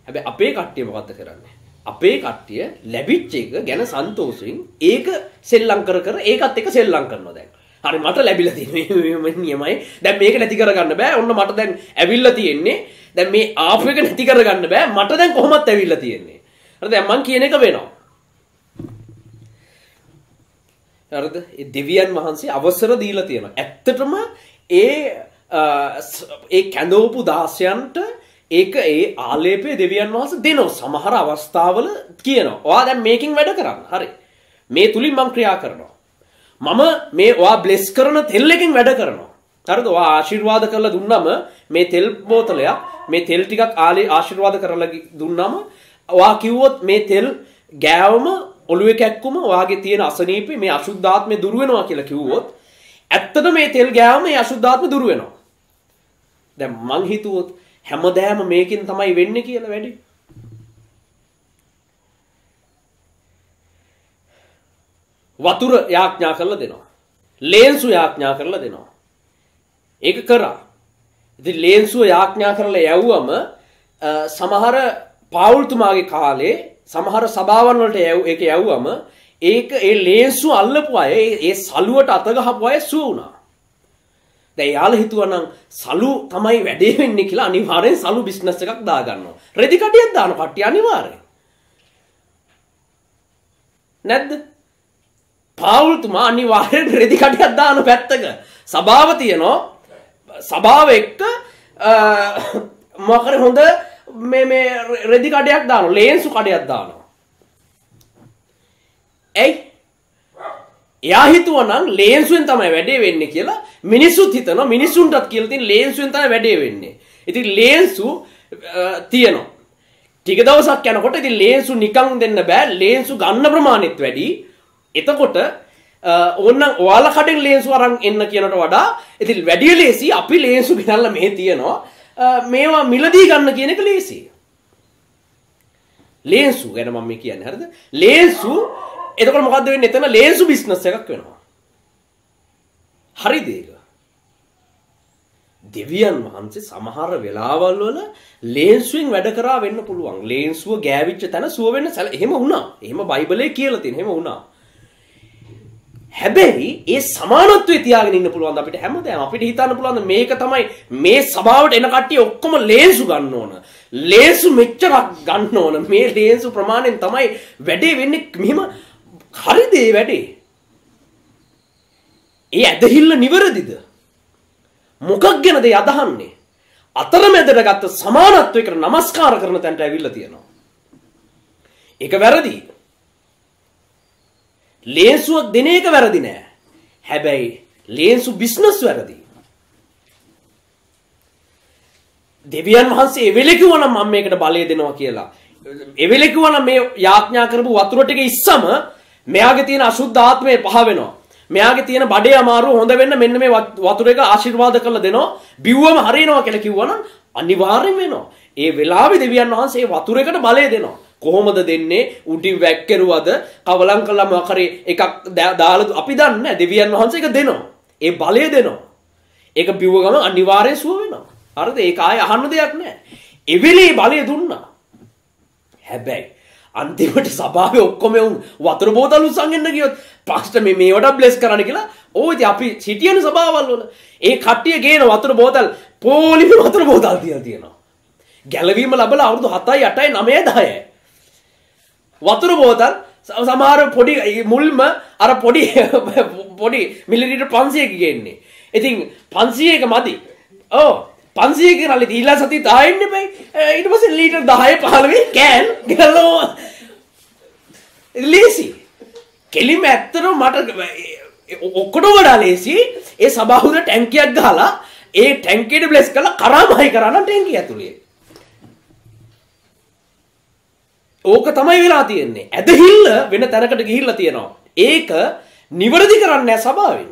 හැබැයි අපේ කට්ටිය මොකද්ද කරන්නේ? අපේ කට්ටිය ලැබිච්ච එක ගැන සන්තෝෂෙන් ඒක සෙල්ලම් කර කර ඒකත් එක්ක සෙල්ලම් කරනවා දැන්. හරි මට ලැබිලා තියෙන්නේ නියමයි. දැන් මේක නැති කරගන්න බෑ. ඔන්න මට දැන් ඇවිල්ලා තියෙන්නේ. දැන් මේ ආපු එක නැති කරගන්න බෑ. මට දැන් කොහොමත් ඇවිල්ලා තියෙන්නේ. හරි දැන් මං කියන එක වෙනවා. හරිද? ඒ දෙවියන් වහන්සේ අවසර දීලා තියෙනවා. ඇත්තටම ඒ ඒ කැඳවපු දාසයන්ට ඒක ඒ ආලේපය දෙවියන් වහන්සේ දෙනවා. සමහර අවස්ථාවල කියනවා. ඔයා දැන් මේකෙන් වැඩ කරන්න. හරි. මේ තුලින් මම ක්‍රියා කරනවා. මම මේ ඔයා බ්ලෙස් කරන තෙල් එකෙන් වැඩ කරනවා. හරිද? ඔයා ආශිර්වාද කරලා දුන්නම මේ තෙල් බෝතලයක් මේ තෙල් ටිකක් ආලේ ආශිර්වාද කරලා දුන්නම ඔයා කිව්වොත් මේ තෙල් ගෑවම ඔළුවේ කැක්කුම ඔයාගේ තියෙන අසනීපේ මේ අශුද්ධාත්මේ දුර වෙනවා කියලා කිව්වොත් ඇත්තට මේ තෙල් ගෑවම මේ අශුද්ධාත්ම දුර වෙනවා. දැන් මං හිතුවොත් හැමදාම මේකෙන් තමයි වෙන්නේ කියලා වැඩි. වතුර යාඥා කරලා දෙනවා. ලේන්සු යාඥා කරලා දෙනවා. ඒක කරා. ඉතින් ලේන්සුව යාඥා කරලා යවුවම සමහර පාවුල්තුමාගේ කාලේ සමහර සභාවන් වලට ඒක යවුවම ඒක ඒ ලේන්සු අල්ලපු අය ඒ සලුවට අත ගහපු අය සුව වුණා. දැන් යාළුවා හිතුවනම් සලු තමයි වැඩේ වෙන්නේ කියලා අනිවාර්යෙන් සලු බිස්නස් එකක් දාගන්නවා. රෙදි කඩියක් දාන කට්ටිය අනිවාර්යෙන්. නැද්ද? පාවුල්තුමා අනිවාර්යෙන් රෙදි කඩයක් දාන පැත්තක. සභාව තියනවා. සභාව එක්ක මොකර හොඳ මේ මේ රෙදි කඩයක් දානවා. ලේන්සු කඩයක් දානවා. ඇයි? එයා හිතුවනම් ලේන්සුවෙන් තමයි වැඩේ වෙන්නේ කියලා මිනිස්සුත් හිතනවා මිනිස්සුන්ටත් කියලා තියෙන ලේන්සුවෙන් තමයි වැඩේ වෙන්නේ. ඉතින් ලේන්සු තියෙනවා. ටික දවසක් යනකොට ඉතින් ලේන්සු නිකන් දෙන්න බෑ. ලේන්සු ගන්න ප්‍රමාණෙත් වැඩි. එතකොට ඕන්න ඔයාලා කඩෙන් ලේන්සු අරන් එන්න කියනට වඩා ඉතින් වැඩි ලේසි අපි ලේන්සු ගෙනල්ලා මේ තියෙනවා. මේවා මිලදී ගන්න කියන එක ලේසි. ලේන්සු ගැන මම කියන්නේ හරිද? ලේන්සු එතකොට මොකද්ද වෙන්නේ? එතන ලේන්සු බිස්නස් එකක් වෙනවා. හරිද ඒක? දෙවියන් වහන්සේ සමහර වෙලාවල් වල ලේන්සුවෙන් වැඩ කරා වෙන්න පුළුවන්. ලේන්සුව ගෑවිච්ච තැන සුව වෙන්න එහෙම වුණා. එහෙම බයිබලයේ කියලා තියෙන. එහෙම වුණා. හැබැයි ඒ සමානත්වයේ තියාගෙන ඉන්න පුළුවන් අපිට හැමදාම අපිට හිතන්න පුළුවන් මේක තමයි මේ සභාවට එන කට්ටිය ඔක්කොම ලේන්සු ගන්න ඕන. ලේන්සු මෙච්චරක් ගන්න ඕන. මේ ලේන්සු ප්‍රමාණයෙන් තමයි වැඩේ වෙන්නේ මෙහෙම හරිද ඒ වැඩේ? ඒ ඇදහිල්ල නිවැරදිද? මොකක් ගැනද යදහන්නේ? අතරමැදට ගත්ත සමානත්වයකට নমස්කාර කරන තැනට ඇවිල්ලා තියෙනවා. ඒක වැරදි. ලේන්සුවක් දෙන එක වැරදි නෑ. හැබැයි ලේන්සු බිස්නස් වැරදි. දෙවියන් වහන්සේ එවෙලෙ කිව්වනම් මම මේකට බලය දෙනවා කියලා. එවෙලෙ කිව්වනම් මේ යාඥා කරපු වතුර ටික ඉස්සම මෙයාගේ තියෙන අසුද්ධ ආත්මය පහ වෙනවා. මෙයාගේ තියෙන බඩේ අමාරුව හොඳ වෙන්න මෙන්න මේ වතුර එක ආශිර්වාද කරලා දෙනවා. බිව්වම හරියනවා කියලා කිව්වනම් අනිවාර්යෙන් වෙනවා. ඒ වෙලාවේ දෙවියන් වහන්සේ වතුර එකට බලය දෙනවා. කොහොමද දෙන්නේ? උඩින් වැක්කිරුවද කවලම් කළා මොකරි එකක් දාලා අපි දන්නේ දෙවියන් වහන්සේ ඒක දෙනවා. ඒ බලය දෙනවා. ඒක බිව්ව ගමන් අනිවාර්යෙන් සුව වෙනවා. හරිද? ඒක ආයේ අහන්න දෙයක් නැහැ. එවෙලේ බලය දුන්නා. හැබැයි අන්තිමට සභාවේ ඔක්කොම උන් වතුර බෝතල් උස්සන් ගියොත් පාස්ටර් මේ මේවට බ්ලෙස් කරන්න කියලා ඕ ඉතින් අපි සිටියන සභාවල් වල ඒ කට්ටිය ගේන වතුර බෝතල් පොලිමේ වතුර බෝතල් තියලා තියෙනවා ගැලවීම ලැබලා අවුරුදු 7යි 8යි 9යි 10යි වතුර බෝතල් සමහර පොඩි මුල්ම අර පොඩි [laughs] පොඩි මිලිලිටර් 500ක ගේන්නේ. ඉතින් 500ක මදි. ඕ පන්සියක රල්ලි දීලා සති තායින්න බයි ඊට පස්සේ ලීටර් 10 15 කෑන් ගලෝ ලේසි. කෙලිම ඇත්තටම මට ඔක්කොටම වඩා ලේසි. ඒ සභාවුර ටැංකියක් ගහලා ඒ ටැංකියට බ්ලෙස් කරලා කරාමයි කරන්න ටැංකිය ඇතුලේ. ඕක තමයි වෙලා තියෙන්නේ. ඇදහිල්ල වෙන තැනකට ගිහිල්ලා තියෙනවා. ඒක නිවැරදි කරන්නේ නැහැ සභාවෙන්.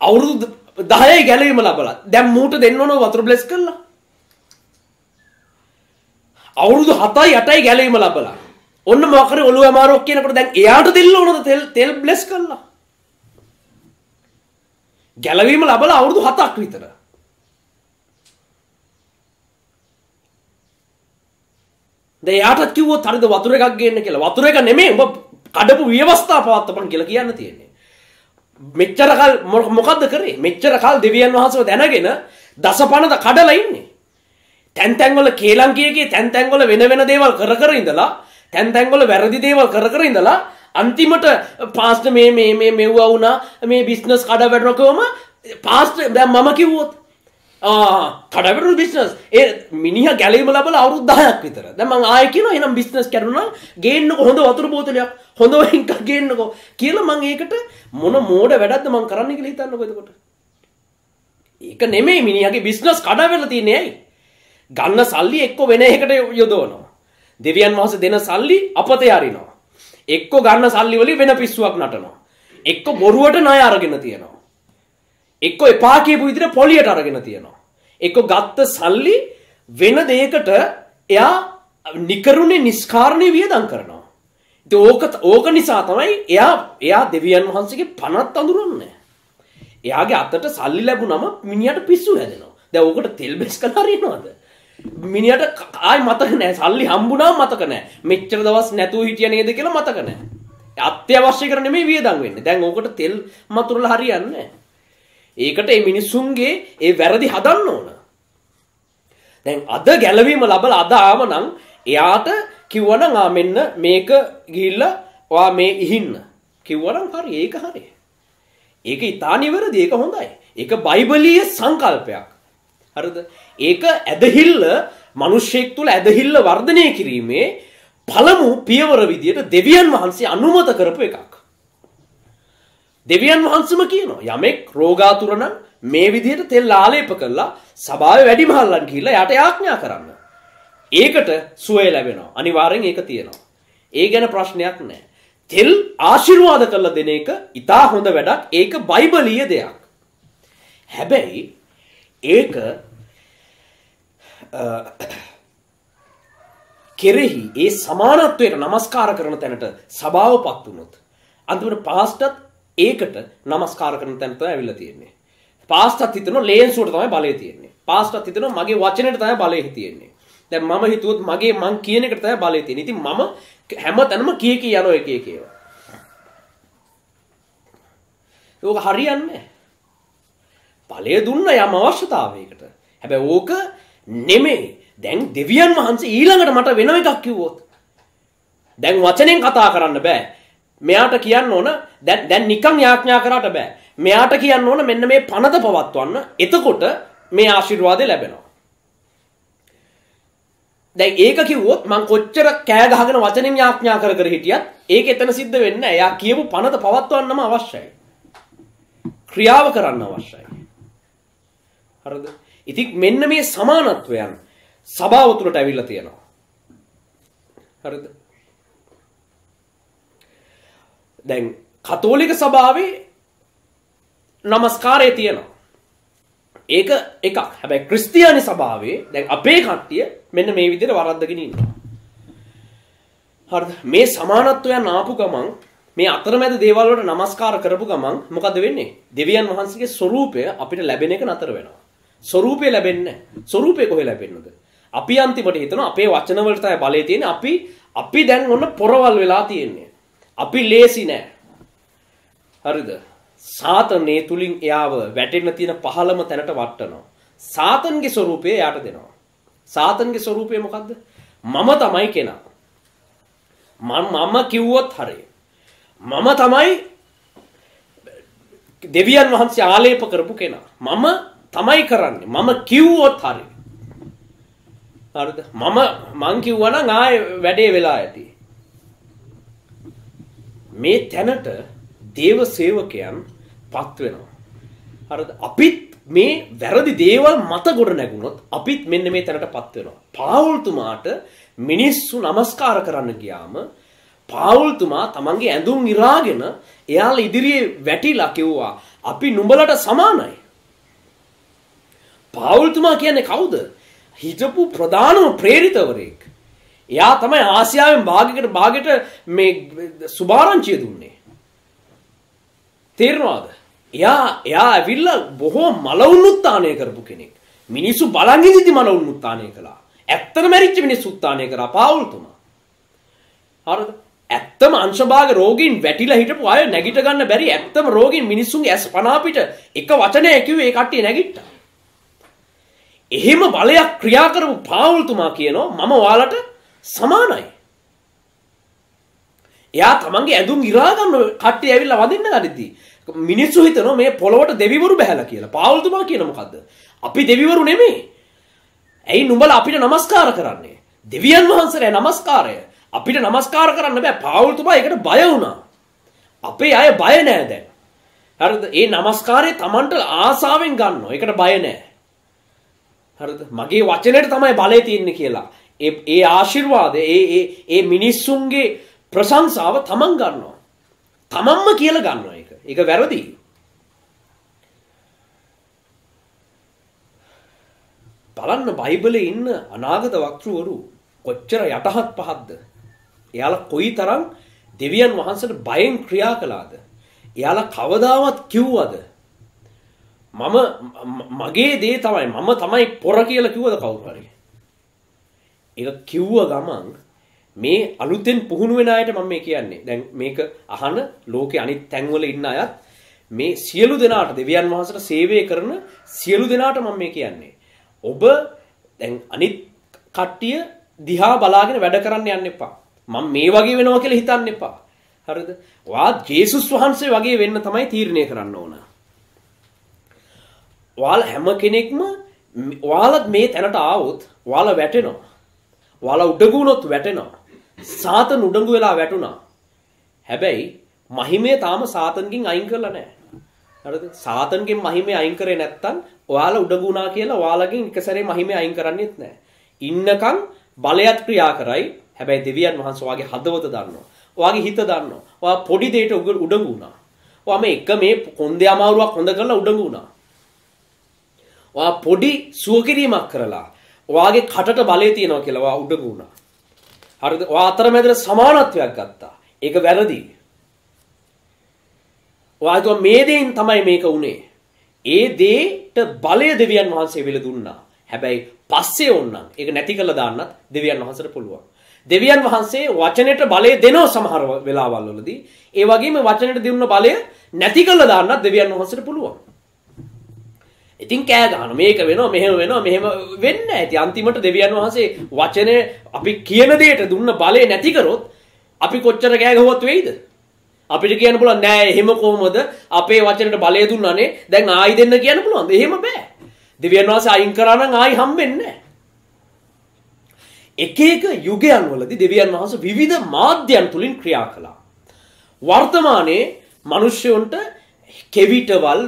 අවුරුදු 10යි ගැලවීම ලබලා. දැන් මූට දෙන්න ඕන වතුර බ්ලෙස් කරලා. අවුරුදු 7යි 8යි ගැලවීම ලබලා. ඔන්න මොකරි ඔළුව අමාරුවක් කියනකොට දැන් එයාට දෙන්න ඕනද තෙල් තෙල් බ්ලෙස් කරලා? ගැලවීම ලබලා අවුරුදු 7ක් විතර. දැන් එයාට කිව්වොත් හරිද වතුර එකක් ගේන්න කියලා වතුර එක නෙමෙයි උඹ කඩපු ව්‍යවස්ථා පවත්වපන් කියලා කියන්න තියෙන්නේ මෙච්චර කල් මොකද්ද කරේ? මෙච්චර කල් දෙවියන් වහන්සේව දැනගෙන දසපනද කඩලා ඉන්නේ. තැන් තැන්වල කේලම් කියකේ තැන් තැන්වල වෙන වෙන දේවල් කර කර ඉඳලා තැන් තැන්වල වැරදි දේවල් කර කර ඉඳලා අන්තිමට පාස්ට මේ මේ මේ මෙව්වා වුණා මේ බිස්නස් කඩ වැටෙනකම පාස්ට දැන් මම කිව්වොත් කඩවරු බිස්නස් ඒ මිනිහ ගැලීම ලබල අවුරුදු 10ක් විතර. දැන් මම ආයෙ කියනවා එහෙනම් බිස්නස් කරුණා ගේන්නකො හොඳ වතුර බෝතලයක් හොඳ එකක් ගේන්නකො කියලා මම ඒකට මොන මෝඩ වැඩක්ද මම කරන්න කියලා හිතන්නකො එතකොට. ඒක නෙමෙයි මිනිහගේ බිස්නස් කඩවෙලා තියෙන්නේ ඇයි? ගන්න සල්ලි එක්ක වෙන එකකට යොදවනවා. දෙවියන් වහන්සේ දෙන සල්ලි අපතේ අරිනවා. එක්ක ගන්න සල්ලි වලින් වෙන පිස්සුවක් නටනවා. එක්ක බොරුවට ණය අරගෙන තියෙනවා. එක්ක එපා කියපු විදිහට පොලියට අරගෙන තියෙනවා. එක්ක ගත්ත සල්ලි වෙන දෙයකට එයා නිකරුණේ නිස්කාරණේ වියදම් කරනවා. ඉතින් ඕක ඕක නිසා තමයි එයා එයා දෙවියන් වහන්සේගේ පනත් අඳුරන්නේ. එයාගේ අතට සල්ලි ලැබුණම මිනිහට පිස්සු හැදෙනවා. දැන් ඕකට තෙල් බෙස් කරලා හරිනවද? මිනිහට ආයි මතක නැහැ. සල්ලි හම්බුණාම මතක නැහැ. මෙච්චර දවස් නැතුව හිටිය නේද කියලා මතක නැහැ. අත්‍යවශ්‍ය කර නෙමෙයි වියදම් වෙන්නේ. දැන් ඕකට තෙල් මතුරලා හරියන්නේ නැහැ. ඒකට ඒ මිනිස්සුන්ගේ ඒ වැරදි හදන්න ඕන. දැන් අද ගැලවීම ලබලා අද ආවනම් එයාට කිව්වනම් ආ මෙන්න මේක ගිහිල්ලා ඔයා මේ ඉහින්න. කිව්වනම් හරි ඒක හරි. ඒක ඊටා නිවැරදි ඒක හොඳයි. ඒක බයිබලීය සංකල්පයක්. හරිද? ඒක ඇදහිල්ල මිනිස්සෙක් තුල ඇදහිල්ල වර්ධනය කිරීමේ පළමු පියවර විදියට දෙවියන් වහන්සේ අනුමත කරපු එකක්. දෙවියන් වහන්සේම කියනවා යමෙක් රෝගාතුර නම් මේ විදිහට තෙල් ආලේප කරලා සභාවේ වැඩිමහල්ලන් ගිහිල්ලා යාට යාඥා කරන්න. ඒකට සුවය ලැබෙනවා. අනිවාර්යෙන් ඒක තියෙනවා. ඒ ගැන ප්‍රශ්නයක් නැහැ. තෙල් ආශිර්වාද කරලා දෙන එක ඉතා හොඳ වැඩක්. ඒක බයිබලීය දෙයක්. හැබැයි ඒක කෙරෙහි ඒ සමානත්වයට නමස්කාර කරන තැනට සභාවපත් වුණොත් අන්තිමට පාස්ටත් ඒකට නමස්කාර කරන තැනට ඇවිල්ලා තියෙන්නේ. පාස්ටත් හිතනවා ලේන්සුවට තමයි බලය තියෙන්නේ. පාස්ටත් හිතනවා මගේ වචනෙට තමයි බලය තියෙන්නේ. දැන් මම හිතුවොත් මගේ මං කියන එකට තමයි බලය තියෙන්නේ. ඉතින් මම හැම තැනම කී කී යනවා එක එක ඒවා. ඒක හරියන්නේ බලය දුන්න යම් අවශ්‍යතාවයකට. හැබැයි ඕක නෙමෙයි. දැන් දෙවියන් වහන්සේ ඊළඟට මට වෙන එකක් කිව්වොත්. දැන් වචනෙන් කතා කරන්න බෑ. මෙයාට කියන්න ඕන දැන් දැන් නිකන් යාඥා කරාට බෑ. මෙයාට කියන්න ඕන මෙන්න මේ පනත පවත්වන්න. එතකොට මේ ආශිර්වාදය ලැබෙනවා. දැන් ඒක කිව්වොත් මං කොච්චර කෑ ගහගෙන වචනෙන් යාඥා කර කර හිටියත් ඒක එතන සිද්ධ වෙන්නේ නැහැ. එයා කියපු පනත පවත්වන්නම අවශ්‍යයි. ක්‍රියාව කරන්න අවශ්‍යයි. හරිද? ඉතින් මෙන්න මේ සමානත්වයන් සභාව තුළට ඇවිල්ලා තියෙනවා. හරිද? දැන් කතෝලික සභාවේ නමස්කාරය තියෙනවා. ඒක එකක් හැබැයි ක්‍රිස්තියානි සභාවේ දැන් අපේ කට්ටිය මෙන්න මේ විදිහට වරද්දගෙන ඉන්නවා. හරිද? මේ සමානත්වයන් ආපු ගමන් මේ අතරමැද දේවල් වලට নমස්කාර කරපු ගමන් මොකද වෙන්නේ? දෙවියන් වහන්සේගේ ස්වરૂපය අපිට ලැබෙන එක නතර වෙනවා. ස්වરૂපය ලැබෙන්නේ ස්වરૂපය කොහේ ලැබෙන්නද? අපි අන්තිමට හිතනවා අපේ වචන වලට තමයි බලය තියෙන්නේ. අපි අපි දැන් ඔන්න පොරවල් වෙලා තියෙන්නේ. අපි ලේසි නෑ. හරිද? සාතනේ තුලින් එයාව වැටෙන්න තියෙන පහළම තැනට වටනවා. සාතන්ගේ ස්වરૂපය එයාට දෙනවා. සාතන්ගේ ස්වરૂපය මොකද්ද? මම තමයි කෙනා. මම කිව්වොත් හරිය. මම තමයි දෙවියන් වහන්සේ ආලේප කරපු කෙනා. මම තමයි කරන්නේ. මම කිව්වොත් හරිය. හරිද? මම මං කිව්වනම් ආයේ වැඩේ වෙලා ඇති. මේ තැනට දේව සේවකයන් පත් වෙනවා. හරිද? අපිත් මේ වැරදි දේවල් මත ගොඩ නැගුණොත් අපිත් මෙන්න මේ තැනට පත් වෙනවා. පාවුල්තුමාට මිනිස්සු নমස්කාර කරන්න ගියාම පාවුල්තුමා තමන්ගේ ඇඳුම් ඉරාගෙන එයාලා ඉදිරියේ වැටිලා කිව්වා අපි නුඹලට සමානයි. පාවුල්තුමා කියන්නේ කවුද? හිටපු ප්‍රධානම ප්‍රේරිතවරයෙක්. එයා තමයි ආසියාවෙන් භාගයකට භාගයට මේ සුභාරංචිය දුන්නේ. තේරෙනවද? එයා එයා ඇවිල්ලා බොහෝ මල උන්නුත්තානය කරපු කෙනෙක්. මිනිස්සු බලන් ඉඳිදි මල උන්නුත්තානය කළා. ඇත්තම මැරිච්ච මිනිස්සු උත්තානය කරා පාවුල්තුමා. හරිද? ඇත්තම අංශභාග රෝගීන් වැටිලා හිටපු අය නැගිට ගන්න බැරි ඇත්තම රෝගීන් මිනිස්සුන්ගේ ඇස් පනා පිට එක වචනයක් කිව්වේ ඒ කට්ටිය නැගිට්ටා. එහෙම බලයක් ක්‍රියා කරපු පාවුල්තුමා කියනවා මම ඔයාලට සමානයි. එයා තමන්ගේ ඇඳුම් ගිරා ගන්න කට්ටිය ඇවිල්ලා වදින්න ගනිද්දි මිනිස්සු හිතනවා මේ පොළොවට දෙවිවරු බහැලා කියලා. පාවුල්තුමා කියන මොකද්ද? අපි දෙවිවරු නෙමෙයි. ඇයි නුඹලා අපිට নমස්කාර කරන්නේ? දෙවියන් වහන්සේට নমස්කාරය. අපිට নমස්කාර කරන්න බෑ. පාවුල්තුමා ඒකට බය වුණා. අපේ අය බය නෑ දැන්. හරිද? ඒ নমස්කාරය Tamanට ආසාවෙන් ගන්නවා. ඒකට බය නෑ. හරිද? මගේ වචනේට තමයි බලය තියෙන්නේ කියලා. ඒ ඒ ආශිර්වාද ඒ ඒ මිනිස්සුන්ගේ ප්‍රශංසාව තමන් ගන්නවා. තමන්ම කියලා ගන්නවා ඒක. ඒක වැරදි. බලන්න බයිබලේ ඉන්න අනාගත වක්තෘවරු කොච්චර යටහත් පහක්ද? එයාලා කොයිතරම් දෙවියන් වහන්සේට බයෙන් ක්‍රියා කළාද? එයාලා කවදාවත් කිව්වද? මම මගේ දේ තමයි මම තමයි පොර කියලා කිව්වද කවුරු හරි? ඒක කිව්ව ගමන් මේ අලුතෙන් පුහුණු වෙන අයට මම මේ කියන්නේ. දැන් මේක අහන ලෝකේ අනිත් තැන්වල ඉන්න අයත් මේ සියලු දෙනාට දෙවියන් වහන්සේට සේවය කරන සියලු දෙනාට මම මේ කියන්නේ. ඔබ දැන් අනිත් කට්ටිය දිහා බලාගෙන වැඩ කරන්න යන්න එපා. මම මේ වගේ වෙනවා කියලා හිතන්න එපා. හරිද? වා ජේසුස් වහන්සේ වගේ වෙන්න තමයි තීරණය කරන්න ඕන. ඔයාලා හැම කෙනෙක්ම ඔයාලත් මේ තැනට ආවොත් ඔයාලා වැටෙනවා. ඔයාලා උඩගුණොත් වැටෙනවා. සාතන් උඩඟු වෙලා වැටුණා. හැබැයි මහිමය තාම සාතන්ගෙන් අයින් කරලා නැහැ. හරිද? සාතන්ගෙන් මහිමය අයින් කරේ නැත්තම් ඔයාලා උඩගුණා කියලා ඔයාලගෙන් එක සැරේ මහිමය අයින් කරන්නේත් නැහැ. ඉන්නකම් බලයත් ක්‍රියා කරයි. හැබැයි දෙවියන් වහන්සේ ඔයාගේ හදවත දන්නවා. ඔයාගේ හිත දන්නවා. ඔයා පොඩි දෙයකට උඩඟු වුණා. ඔයා මේ එක මේ කොන්දේ අමාරුවක් හොඳ කරලා උඩඟු වුණා. ඔයා පොඩි සුවකිරීමක් කරලා ඔයාගේ කටට බලය තියෙනවා කියලා ඔයා උඩඟු වුණා. හරිද? ඔයා අතරමැද සමානත්වයක් ගත්තා. ඒක වැරදි. ඔයා හිතුවා මේ දේෙන් තමයි මේක උනේ. ඒ දේට බලය දෙවියන් වහන්සේ වෙල දුන්නා. හැබැයි පස්සේ ඕන්නම් ඒක නැති කළා දාන්නත් දෙවියන් වහන්සේට පුළුවන්. දෙවියන් වහන්සේ වචනෙට බලය දෙනව සමහර වෙලාවල් වලදී. ඒ වගේම වචනෙට දුන්න බලය නැති කළා දාන්නත් දෙවියන් වහන්සේට පුළුවන්. ඉතින් කෑ ගහන මේක වෙනවා මෙහෙම වෙනවා මෙහෙම වෙන්නේ නැහැ. ඉතින් අන්තිමට දෙවියන් වහන්සේ වචනේ අපි කියන දෙයට දුන්න බලය නැති කරොත් අපි කොච්චර කෑ ගහුවත් වෙයිද? අපිට කියන්න පුළුවන් නෑ එහෙම කොහොමද අපේ වචනට බලය දුන්නානේ දැන් ආයි දෙන්න කියන්න පුළුවන්ද? එහෙම බෑ. දෙවියන් වහන්සේ අයින් කරා නම් ආයි හම්බෙන්නේ නැහැ. එක එක යුගයන් වලදී දෙවියන් වහන්සේ විවිධ මාධ්‍යයන් තුලින් ක්‍රියා කළා. වර්තමානයේ මිනිස්සුන්ට කෙවිටවල්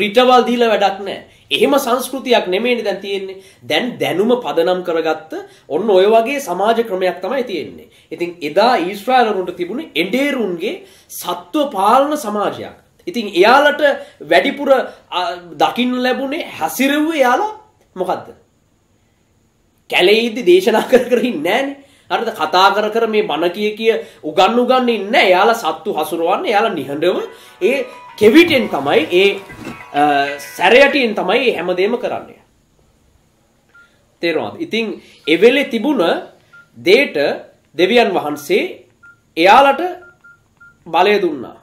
රිටවල් දීලා වැඩක් නැහැ. එහෙම සංස්කෘතියක් නෙමෙයිනේ දැන් තියෙන්නේ. දැන් දැනුම පදනම් කරගත්ත ඔන්න ඔය වගේ සමාජ ක්‍රමයක් තමයි තියෙන්නේ. ඉතින් එදා ඊශ්‍රායලරුන්ට තිබුණේ එඬේරුන්ගේ සත්ව පාලන සමාජයක්. ඉතින් එයාලට වැඩිපුර දකින්න ලැබුණේ හැසිරෙව්වේ එයාලා මොකද්ද? කැලේ ඉද්දි දේශනා කර කර ඉන්නේ නැහනේ. හරිද කතා කර කර මේ බණ කිය කිය උගන් උගන් ඉන්නේ නැහැ. එයාලා සත්තු හසුරවන්නේ. එයාලා නිහඬව ඒ කෙවිටෙන් තමයි ඒ සැරයටියෙන් තමයි හැමදේම කරන්නේ. තේරුණාද? ඉතින් ඒ වෙලේ තිබුණ දේට දෙවියන් වහන්සේ එයාලට බලය දුන්නා.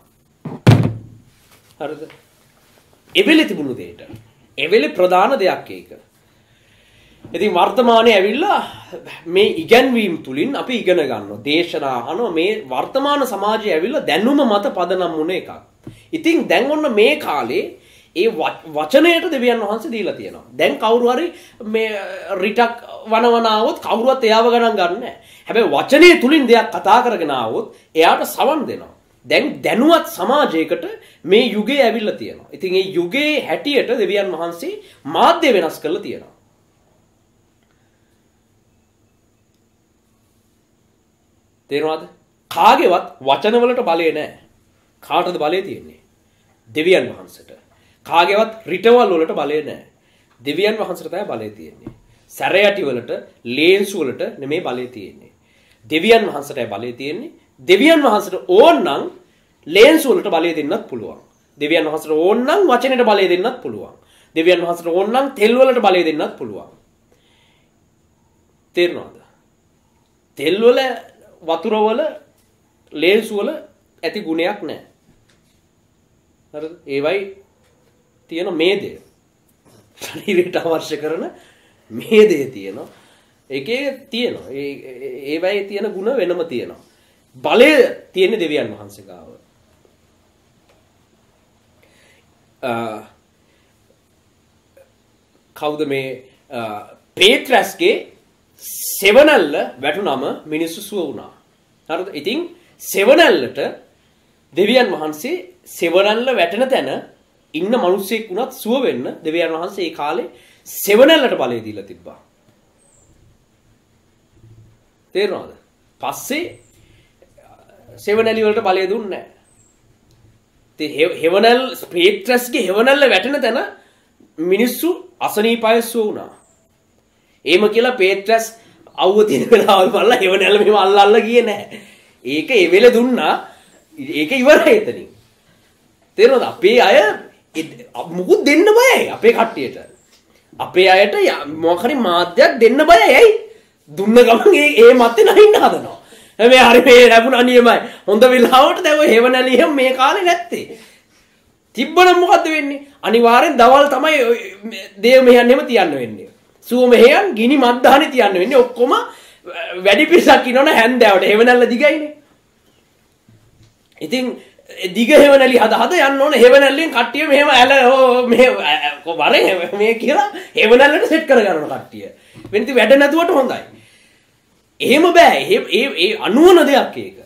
හරිද? ඒ වෙලේ තිබුණු දේට. ඒ වෙලේ ප්‍රධාන දෙයක් ඒක. ඉතින් වර්තමානයේ ඇවිල්ලා මේ ඉගැන්වීම් තුලින් අපි ඉගෙන ගන්නවා. දේශනා අහනවා මේ වර්තමාන සමාජයේ ඇවිල්ලා දැනුම මත පදනම් වුණ එකක්. ඉතින් දැන් ඔන්න මේ කාලේ ඒ වචනයට දෙවියන් වහන්සේ දීලා තියෙනවා. දැන් කවුරු හරි මේ රිටක් වනවනාවොත් කවුරුවත් එයාව ගණන් ගන්නෑ. හැබැයි වචනේ තුලින් දෙයක් කතා කරගෙන ආවොත් එයාට සවන් දෙනවා. දැන් දැනුවත් සමාජයකට මේ යුගය ඇවිල්ලා තියෙනවා. ඉතින් මේ යුගයේ හැටියට දෙවියන් වහන්සේ මාධ්‍ය වෙනස් කරලා තියෙනවා. තේරෙනවද? කාගේවත් වචනවලට බලය නැහැ. කාටද බලය තියෙන්නේ? දෙවියන් වහන්සේට. කාගේවත් රිටවල් වලට බලය නැහැ. දෙවියන් වහන්සේට තමයි බලය තියෙන්නේ. සැරයටි වලට, ලේන්සු වලට නෙමෙයි බලය තියෙන්නේ. දෙවියන් වහන්සේටයි බලය තියෙන්නේ. දෙවියන් වහන්සේට ඕනනම් ලේන්සු වලට බලය දෙන්නත් පුළුවන්. දෙවියන් වහන්සේට ඕනනම් වචනෙට බලය දෙන්නත් පුළුවන්. දෙවියන් වහන්සේට ඕනනම් තෙල් වලට බලය දෙන්නත් පුළුවන්. තේරෙනවද? තෙල් වල වතුරවල ලේන්සුවල ඇති ගුණයක් නැහැ. හරිද? ඒවයි තියෙන මේදය. ශරීරයට අවශ්‍ය කරන මේදය තියෙනවා. ඒකේ තියෙනවා. ඒ ඒවයි තියෙන ಗುಣ වෙනම තියෙනවා. බලය තියෙන දෙවියන් වහන්සේ ගාව. කවුද මේ පේත්‍රස්ගේ සෙවනල්ල වැටුනම මිනිස්සු සුව වුණා. හරිද? ඉතින් සෙවනල්ලට දෙවියන් වහන්සේ සෙවනල්ල වැටෙන තැන ඉන්න මිනිස්සෙක් වුණත් සුව වෙන්න දෙවියන් වහන්සේ ඒ කාලේ සෙවනල්ලට බලය දීලා තිබ්බා. තේරෙනවද? පස්සේ සෙවනැලි වලට බලය දුන්නේ නැහැ. හෙවනල් පේත්‍රස්ගේ හෙවනල්ල වැටෙන තැන මිනිස්සු අසනීපය සුව වුණා. එහෙම කියලා පේත්‍රස් අවුව තියෙන වෙලාවල් බලලා ඒව නැල මෙහෙම අල්ල අල්ල ගියේ නැහැ. ඒක ඒ වෙලේ දුන්නා. ඒක ඉවරයි එතනින්. තේරෙනවද? අපේ අය මුකුත් දෙන්න බයයි අපේ කට්ටියට. අපේ අයට මොකක් හරි මාධ්‍යයක් දෙන්න බයයි. ඇයි? දුන්න ගමන් ඒ ඒ මතේ නැහින්න හදනවා. හැබැයි හරි මේ ලැබුණා නියමයි. හොඳ වෙලාවට දැන් ඔය හේවණලි එහෙම මේ කාලේ නැත්තේ. තිබ්බනම් මොකද්ද වෙන්නේ? අනිවාර්යෙන් දවල් තමයි දේව මෙහෙයන්නෙම තියන්න වෙන්නේ. සුව මෙහෙයන් ගිනි මද්දානේ තියන්න වෙන්නේ ඔක්කොම වැඩි පිරිසක් ඉන්නවනේ හැන්දෑවට හෙවණැල්ල දිගයිනේ. ඉතින් දිග හෙවණැලි හද හද යන්න ඕනේ හෙවණැල්ලෙන් කට්ටිය මෙහෙම ඇල මේ වරේ මේ කියලා හෙවණැල්ලට සෙට් කරගන්න කට්ටිය. වෙනති වැඩ නැතුවට හොඳයි. එහෙම බෑ. ඒ ඒ අනුවන දෙයක් ඒක.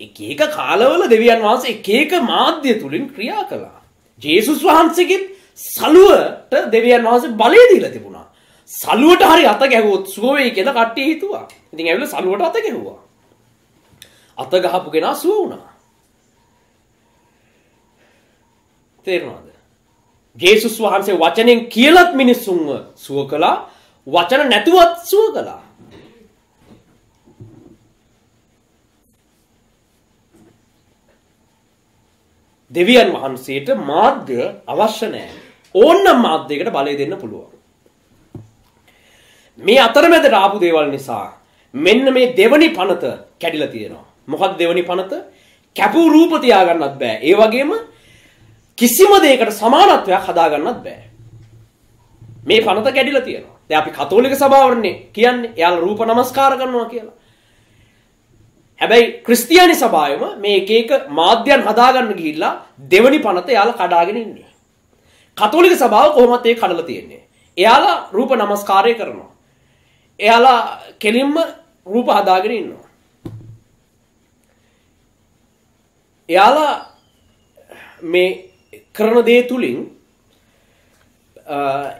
එක එක කාලවල දෙවියන් වහන්සේ එක එක මාධ්‍ය තුලින් ක්‍රියා කළා. ජේසුස් වහන්සේගෙත් සලුවට දෙවියන් වහන්සේ බලය දීලා තිබුණා. සලුවට හරි අත ගැහුවොත් සුව වෙයි කියලා කට්ටිය හිතුවා. ඉතින් ඇවිල්ලා සලුවට අත ගැහුවා. අත ගහපු කෙනා සුව වුණා. තේරුණාද? ජේසුස් වහන්සේ වචනෙන් කියලත් මිනිස්සුන්ව සුව කළා. වචන නැතුවත් සුව කළා. දෙවියන් වහන්සේට මාධ්‍ය අවශ්‍ය නැහැ. ඕනනම් මාධ්‍යයකට බලය දෙන්න පුළුවන්. මේ අතරමැදට ආපු දේවල් නිසා මෙන්න මේ දෙවනි පනත කැඩිලා තියෙනවා. මොකක්ද දෙවනි පනත? කැපූ රූප තියාගන්නත් බෑ. ඒ වගේම කිසිම දෙයකට සමානත්වයක් හදාගන්නත් බෑ. මේ පනත කැඩිලා තියෙනවා. දැන් අපි කතෝලික සභාවරනේ කියන්නේ එයාලා රූප නමස්කාර කරනවා කියලා. හැබැයි ක්‍රිස්තියානි සභාවෙම මේ එක එක මාධ්‍යයන් හදාගන්න ගිහිල්ලා දෙවනි පනත එයාලා කඩාගෙන ඉන්නේ. කතෝලික සභාව කොහොමත් ඒක කඩලා තියෙන්නේ. එයාලා රූප නමස්කාරය කරනවා. එයාලා කෙලින්ම රූප හදාගෙන ඉන්නවා. එයාලා මේ කරන දේ තුලින්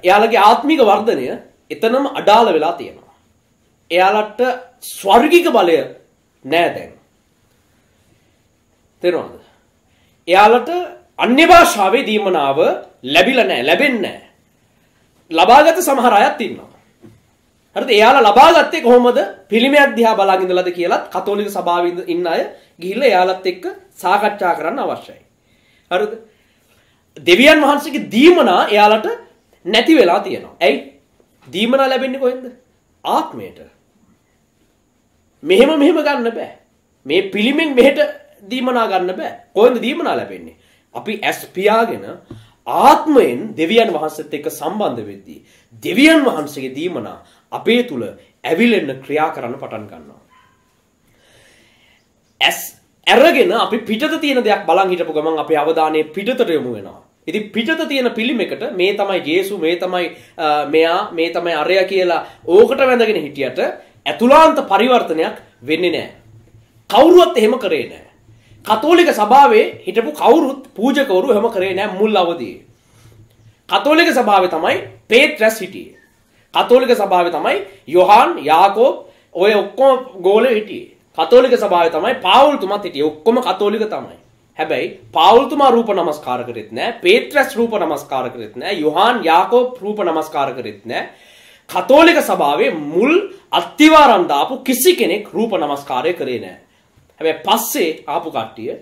එයාලගේ ආත්මික වර්ධනය එතනම අඩාල වෙලා තියෙනවා. එයාලට ස්වර්ගික බලය නෑ දැන්. තේරුණාද? එයාලට අන්‍ය භාෂාවේ දීමනාව ලැබිලා නෑ, ලැබෙන්නේ නෑ. ලබාගත සමහර අයත් ඉන්නවා. හරිද? එයාලා ලබාගත්තේ කොහොමද? පිළිමයක් දිහා බලාගෙන ඉඳලාද කියලාත් කතෝලික සභාවේ ඉන්න අය ගිහිල්ලා එයාලත් එක්ක සාකච්ඡා කරන්න අවශ්‍යයි. හරිද? දෙවියන් වහන්සේගේ දීමනා එයාලට නැති වෙලා තියෙනවා. ඇයි? දීමනා ලැබෙන්නේ කොහෙන්ද? ආත්මයට. මෙහෙම මෙහෙම ගන්න බෑ. මේ පිළිමෙන් මෙහෙට දීමනා ගන්න බෑ. කොහෙන්ද දීමනා ලැබෙන්නේ? අපි ඇස් පියාගෙන ආත්මයෙන් දෙවියන් වහන්සේත් එක්ක සම්බන්ධ වෙද්දී දෙවියන් වහන්සේගේ දීමනා අපේ තුල ඇවිලෙන්න ක්‍රියා කරන්න පටන් ගන්නවා. ඇස් ඇරගෙන අපි පිටත තියෙන දෙයක් බලන් හිටපු ගමන් අපේ අවධානය පිටතට යොමු වෙනවා. ඉතින් පිටත තියෙන පිළිමයකට මේ තමයි ජේසු මේ තමයි මෙයා මේ තමයි අරයා කියලා ඕකට වැඳගෙන හිටියට ඇතුලාන්ත පරිවර්තනයක් වෙන්නේ නැහැ. කවුරුවත් එහෙම කරේ නැහැ. කතෝලික සභාවේ හිටපු කවුරුත් පූජකවරු එහෙම කරේ නැහැ මුල් අවදියේ. කතෝලික සභාවේ තමයි පේත්‍රස් හිටියේ. කතෝලික සභාවේ තමයි යොහාන් යාකෝබ් ඔය ඔක්කොම ගෝලෙ හිටියේ. කතෝලික සභාවේ තමයි පාවුල්තුමත් හිටියේ. ඔක්කොම කතෝලික තමයි. හැබැයි පාවුල්තුමා රූප නමස්කාර කරෙත් නෑ. පේත්‍රස් රූප නමස්කාර කරෙත් නෑ. යොහාන් යාකෝබ් රූප නමස්කාර කරෙත් නෑ. කතෝලික සභාවේ මුල් අත්තිවාරම් දාපු කිසි කෙනෙක් රූප නමස්කාරය කරේ නෑ. හැබැයි පස්සේ ආපු කට්ටිය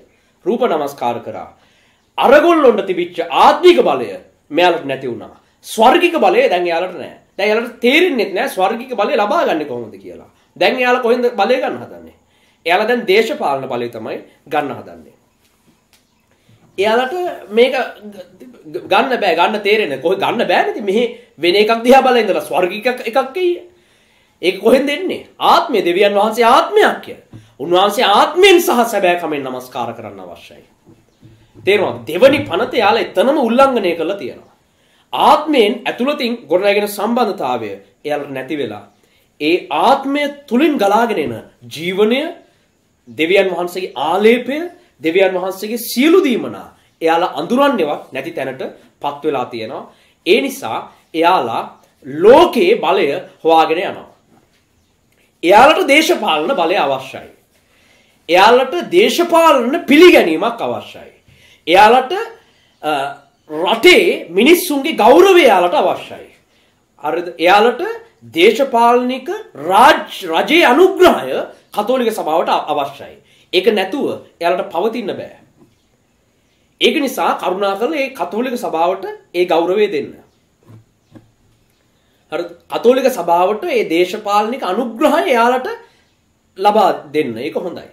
රූප නමස්කාර කරා. අරගොල්ලොන්ට තිබිච්ච ආත්මික බලය මෙයාලට නැති වුණා. ස්වර්ගික බලය දැන් එයාලට නෑ. දැන් එයාලට තේරෙන්නේ නැහැ ස්වර්ගික බලය ලබා ගන්න කොහොමද කියලා. දැන් එයාලා කොහෙන්ද බලය ගන්න හදන්නේ? එයාලා දැන් දේශපාලන බලය තමයි ගන්න හදන්නේ. එයාලට මේක ගන්න බෑ ගන්න තේරෙන්නේ කොහෙ ගන්න බෑනේ ඉතින් මෙහි වෙන එකක් දිහා බලලා ඉඳලා ස්වර්ගික එකක් එයි ඒක කොහෙන්ද එන්නේ ආත්මය දෙවියන් වහන්සේ ආත්මයක් කිය. උන්වහන්සේ ආත්මයෙන් සහ සැබෑකමෙන් নমස්කාර කරන්න අවශ්‍යයි. තේරුණාද? දෙවනි පනත යාලා එතනම උල්ලංඝනය කරලා තියෙනවා. ආත්මයෙන් ඇතුළතින් ගොඩනැගෙන සම්බන්ධතාවය එයාලට නැති වෙලා ඒ ආත්මය තුලින් ගලාගෙන එන ජීවනය දෙවියන් වහන්සේගේ ආලේපය දෙවියන් වහන්සේගේ සියලු දීමනා එයාලා අඳුරන්නේවත් නැති තැනට පත් වෙලා තියෙනවා. ඒ නිසා එයාලා ලෝකයේ බලය හොයාගෙන යනවා. එයාලට දේශපාලන බලය අවශ්‍යයි. එයාලට දේශපාලන පිළිගැනීමක් අවශ්‍යයි. එයාලට රටේ මිනිස්සුන්ගේ ගෞරවය එයාලට අවශ්‍යයි. හරිද? එයාලට දේශපාලනික රජයේ අනුග්‍රහය කතෝලික සභාවට අවශ්‍යයි. ඒක නැතුව එයාලට පවතින්න බෑ. ඒක නිසා කරුණාකරලා ඒ කතෝලික සභාවට ඒ ගෞරවය දෙන්න. හරි කතෝලික සභාවට ඒ දේශපාලනික අනුග්‍රහය එයාලට ලබා දෙන්න. ඒක හොඳයි.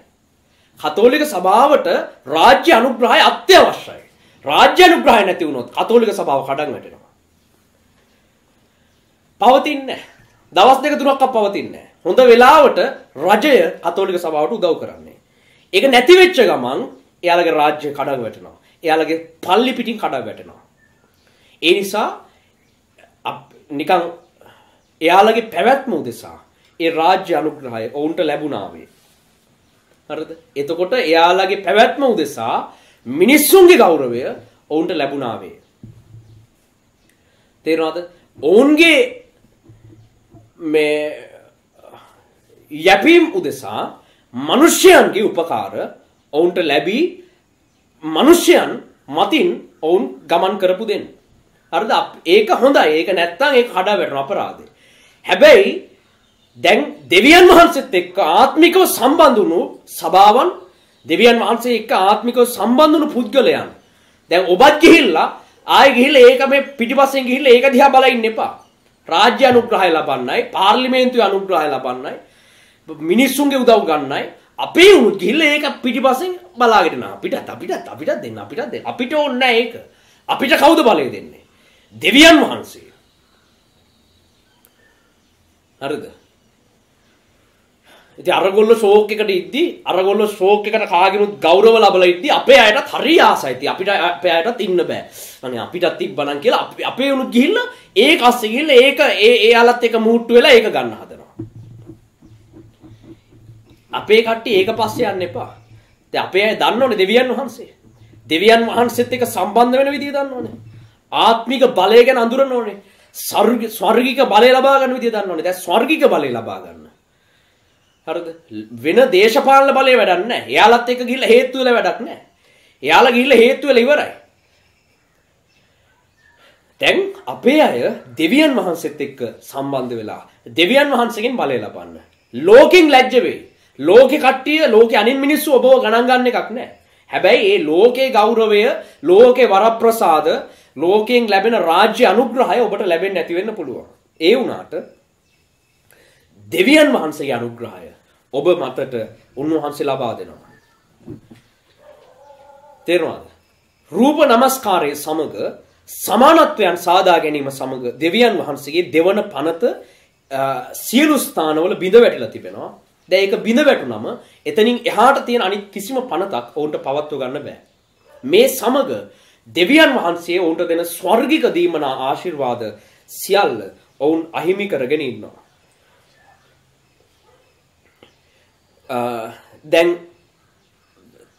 කතෝලික සභාවට රාජ්‍ය අනුග්‍රහය අත්‍යවශ්‍යයි. රාජ්‍ය අනුග්‍රහය නැති වුණොත් කතෝලික සභාව කඩන් වැටෙනවා. පවතින්නේ දවස් දෙක තුනක්වත් පවතින්නේ හොඳ වෙලාවට රජය කතෝලික සභාවට උදව් කරන්නේ. ඒක නැති වෙච්ච ගමන් එයාලගේ රාජ්‍ය කඩ වැටෙනවා. එයාලගේ පල්ලි පිටින් කඩ වැටෙනවා. ඒ නිසා නිකන් එයාලගේ පැවැත්ම උදෙසා ඒ රාජ්‍ය අනුග්‍රහය ඔවුන්ට ලැබුණාවේ. හරිද? එතකොට එයාලගේ පැවැත්ම උදෙසා මිනිස්සුන්ගේ ගෞරවය ඔවුන්ට ලැබුණාවේ. තේරෙනවද? ඔවුන්ගේ මේ යැපීම් උදෙසා මිනිස්යන්ගේ උපකාර ඔවුන්ට ලැබී මිනිස්යන් මතින් ඔවුන් ගමන් කරපු දෙන්න. හරිද? ඒක හොඳයි. ඒක නැත්තම් ඒක කඩා වැටෙන අපරාධේ. හැබැයි දැන් දෙවියන් වහන්සේත් එක්ක ආත්මිකව සම්බන්ධ වුණු සභාවන් දෙවියන් වහන්සේ එක්ක ආත්මිකව සම්බන්ධ වුණු පුද්ගලයන් දැන් ඔබත් ගිහිල්ලා ආයෙ ගිහිල්ලා ඒක මේ පිටිපස්සෙන් ගිහිල්ලා ඒක දිහා බලලා ඉන්න එපා. රාජ්‍ය අනුග්‍රහය ලබන්නයි, පාර්ලිමේන්තුවේ අනුග්‍රහය ලබන්නයි, මිනිස්සුන්ගේ උදව් ගන්නයි අපේ උනුත් ගිහිල්ලා ඒක පිටිපස්සෙන් බලාගෙන නා අපිටත් අපිටත් අපිටත් දෙන්න අපිටත් දෙන්න. අපිට ඕනේ නැහැ ඒක. අපිට කවුද බලය දෙන්නේ? දෙවියන් වහන්සේ. හරිද? ඉතින් අරගොල්ලෝ ෂෝක් එකට ඉද්දි අරගොල්ලෝ ෂෝක් එකට කාගෙනුත් ගෞරව ලබලා ඉද්දි අපේ අයටත් හරි ආසයි. ඉතින් අපිට අපේ අයටත් ඉන්න බෑ. අනේ අපිටත් තිබ්බනම් කියලා අපේ උනුත් ගිහිල්ලා ඒක අස්සේ ගිහිල්ලා ඒක ඒ එයාලත් එක මූට්ටු වෙලා ඒක ගන්න හදනවා. අපේ කට්ටිය ඒක පස්සේ යන්න එපා. දැන් අපේ අය දන්නවනේ දෙවියන් වහන්සේ. දෙවියන් වහන්සේත් එක්ක සම්බන්ධ වෙන විදිය දන්නවනේ. ආත්මික බලය ගැන අඳුරන්න ඕනේ. ස්වර්ගික බලය ලබා ගන්න විදිය දන්න ඕනේ. දැන් ස්වර්ගික බලය ලබා ගන්න. හරිද? වෙන දේශපාලන බලය වැඩක් නැහැ. එයාලත් එක්ක ගිහිල්ලා හේතු වෙලා වැඩක් නැහැ. එයාලා ගිහිල්ලා හේතු වෙලා ඉවරයි. දැන් අපේ අය දෙවියන් වහන්සේත් එක්ක සම්බන්ධ වෙලා දෙවියන් වහන්සේගෙන් බලය ලබන්න. ලෝකෙන් ලැජ්ජ වෙයි. ලෝකෙ කට්ටිය ලෝකෙ අනින් මිනිස්සු ඔබව ගණන් ගන්න එකක් නැහැ. හැබැයි ඒ ලෝකේ ගෞරවය, ලෝකේ වරප්‍රසාද ලෝකයෙන් ලැබෙන රාජ්‍ය අනුග්‍රහය ඔබට ලැබෙන්නේ නැති වෙන්න පුළුවන්. ඒ වුණාට දෙවියන් වහන්සේගේ අනුග්‍රහය ඔබ මතට උන්වහන්සේ ලබා දෙනවා. තේරුණාද? රූප නමස්කාරයේ සමග සමානත්වයන් සාදා ගැනීම සමග දෙවියන් වහන්සේගේ දෙවන පනත සියලු ස්ථානවල බිඳ වැටිලා තිබෙනවා. දැන් ඒක බිඳ වැටුනම එතනින් එහාට තියෙන අනිත් කිසිම පනතක් ඔවුන්ට පවත්ව ගන්න බෑ. මේ සමග දෙවියන් වහන්සේ ඔවුන්ට දෙන ස්වර්ගික දීමනා ආශිර්වාද සියල්ල ඔවුන් අහිමි කරගෙන ඉන්නවා. දැන්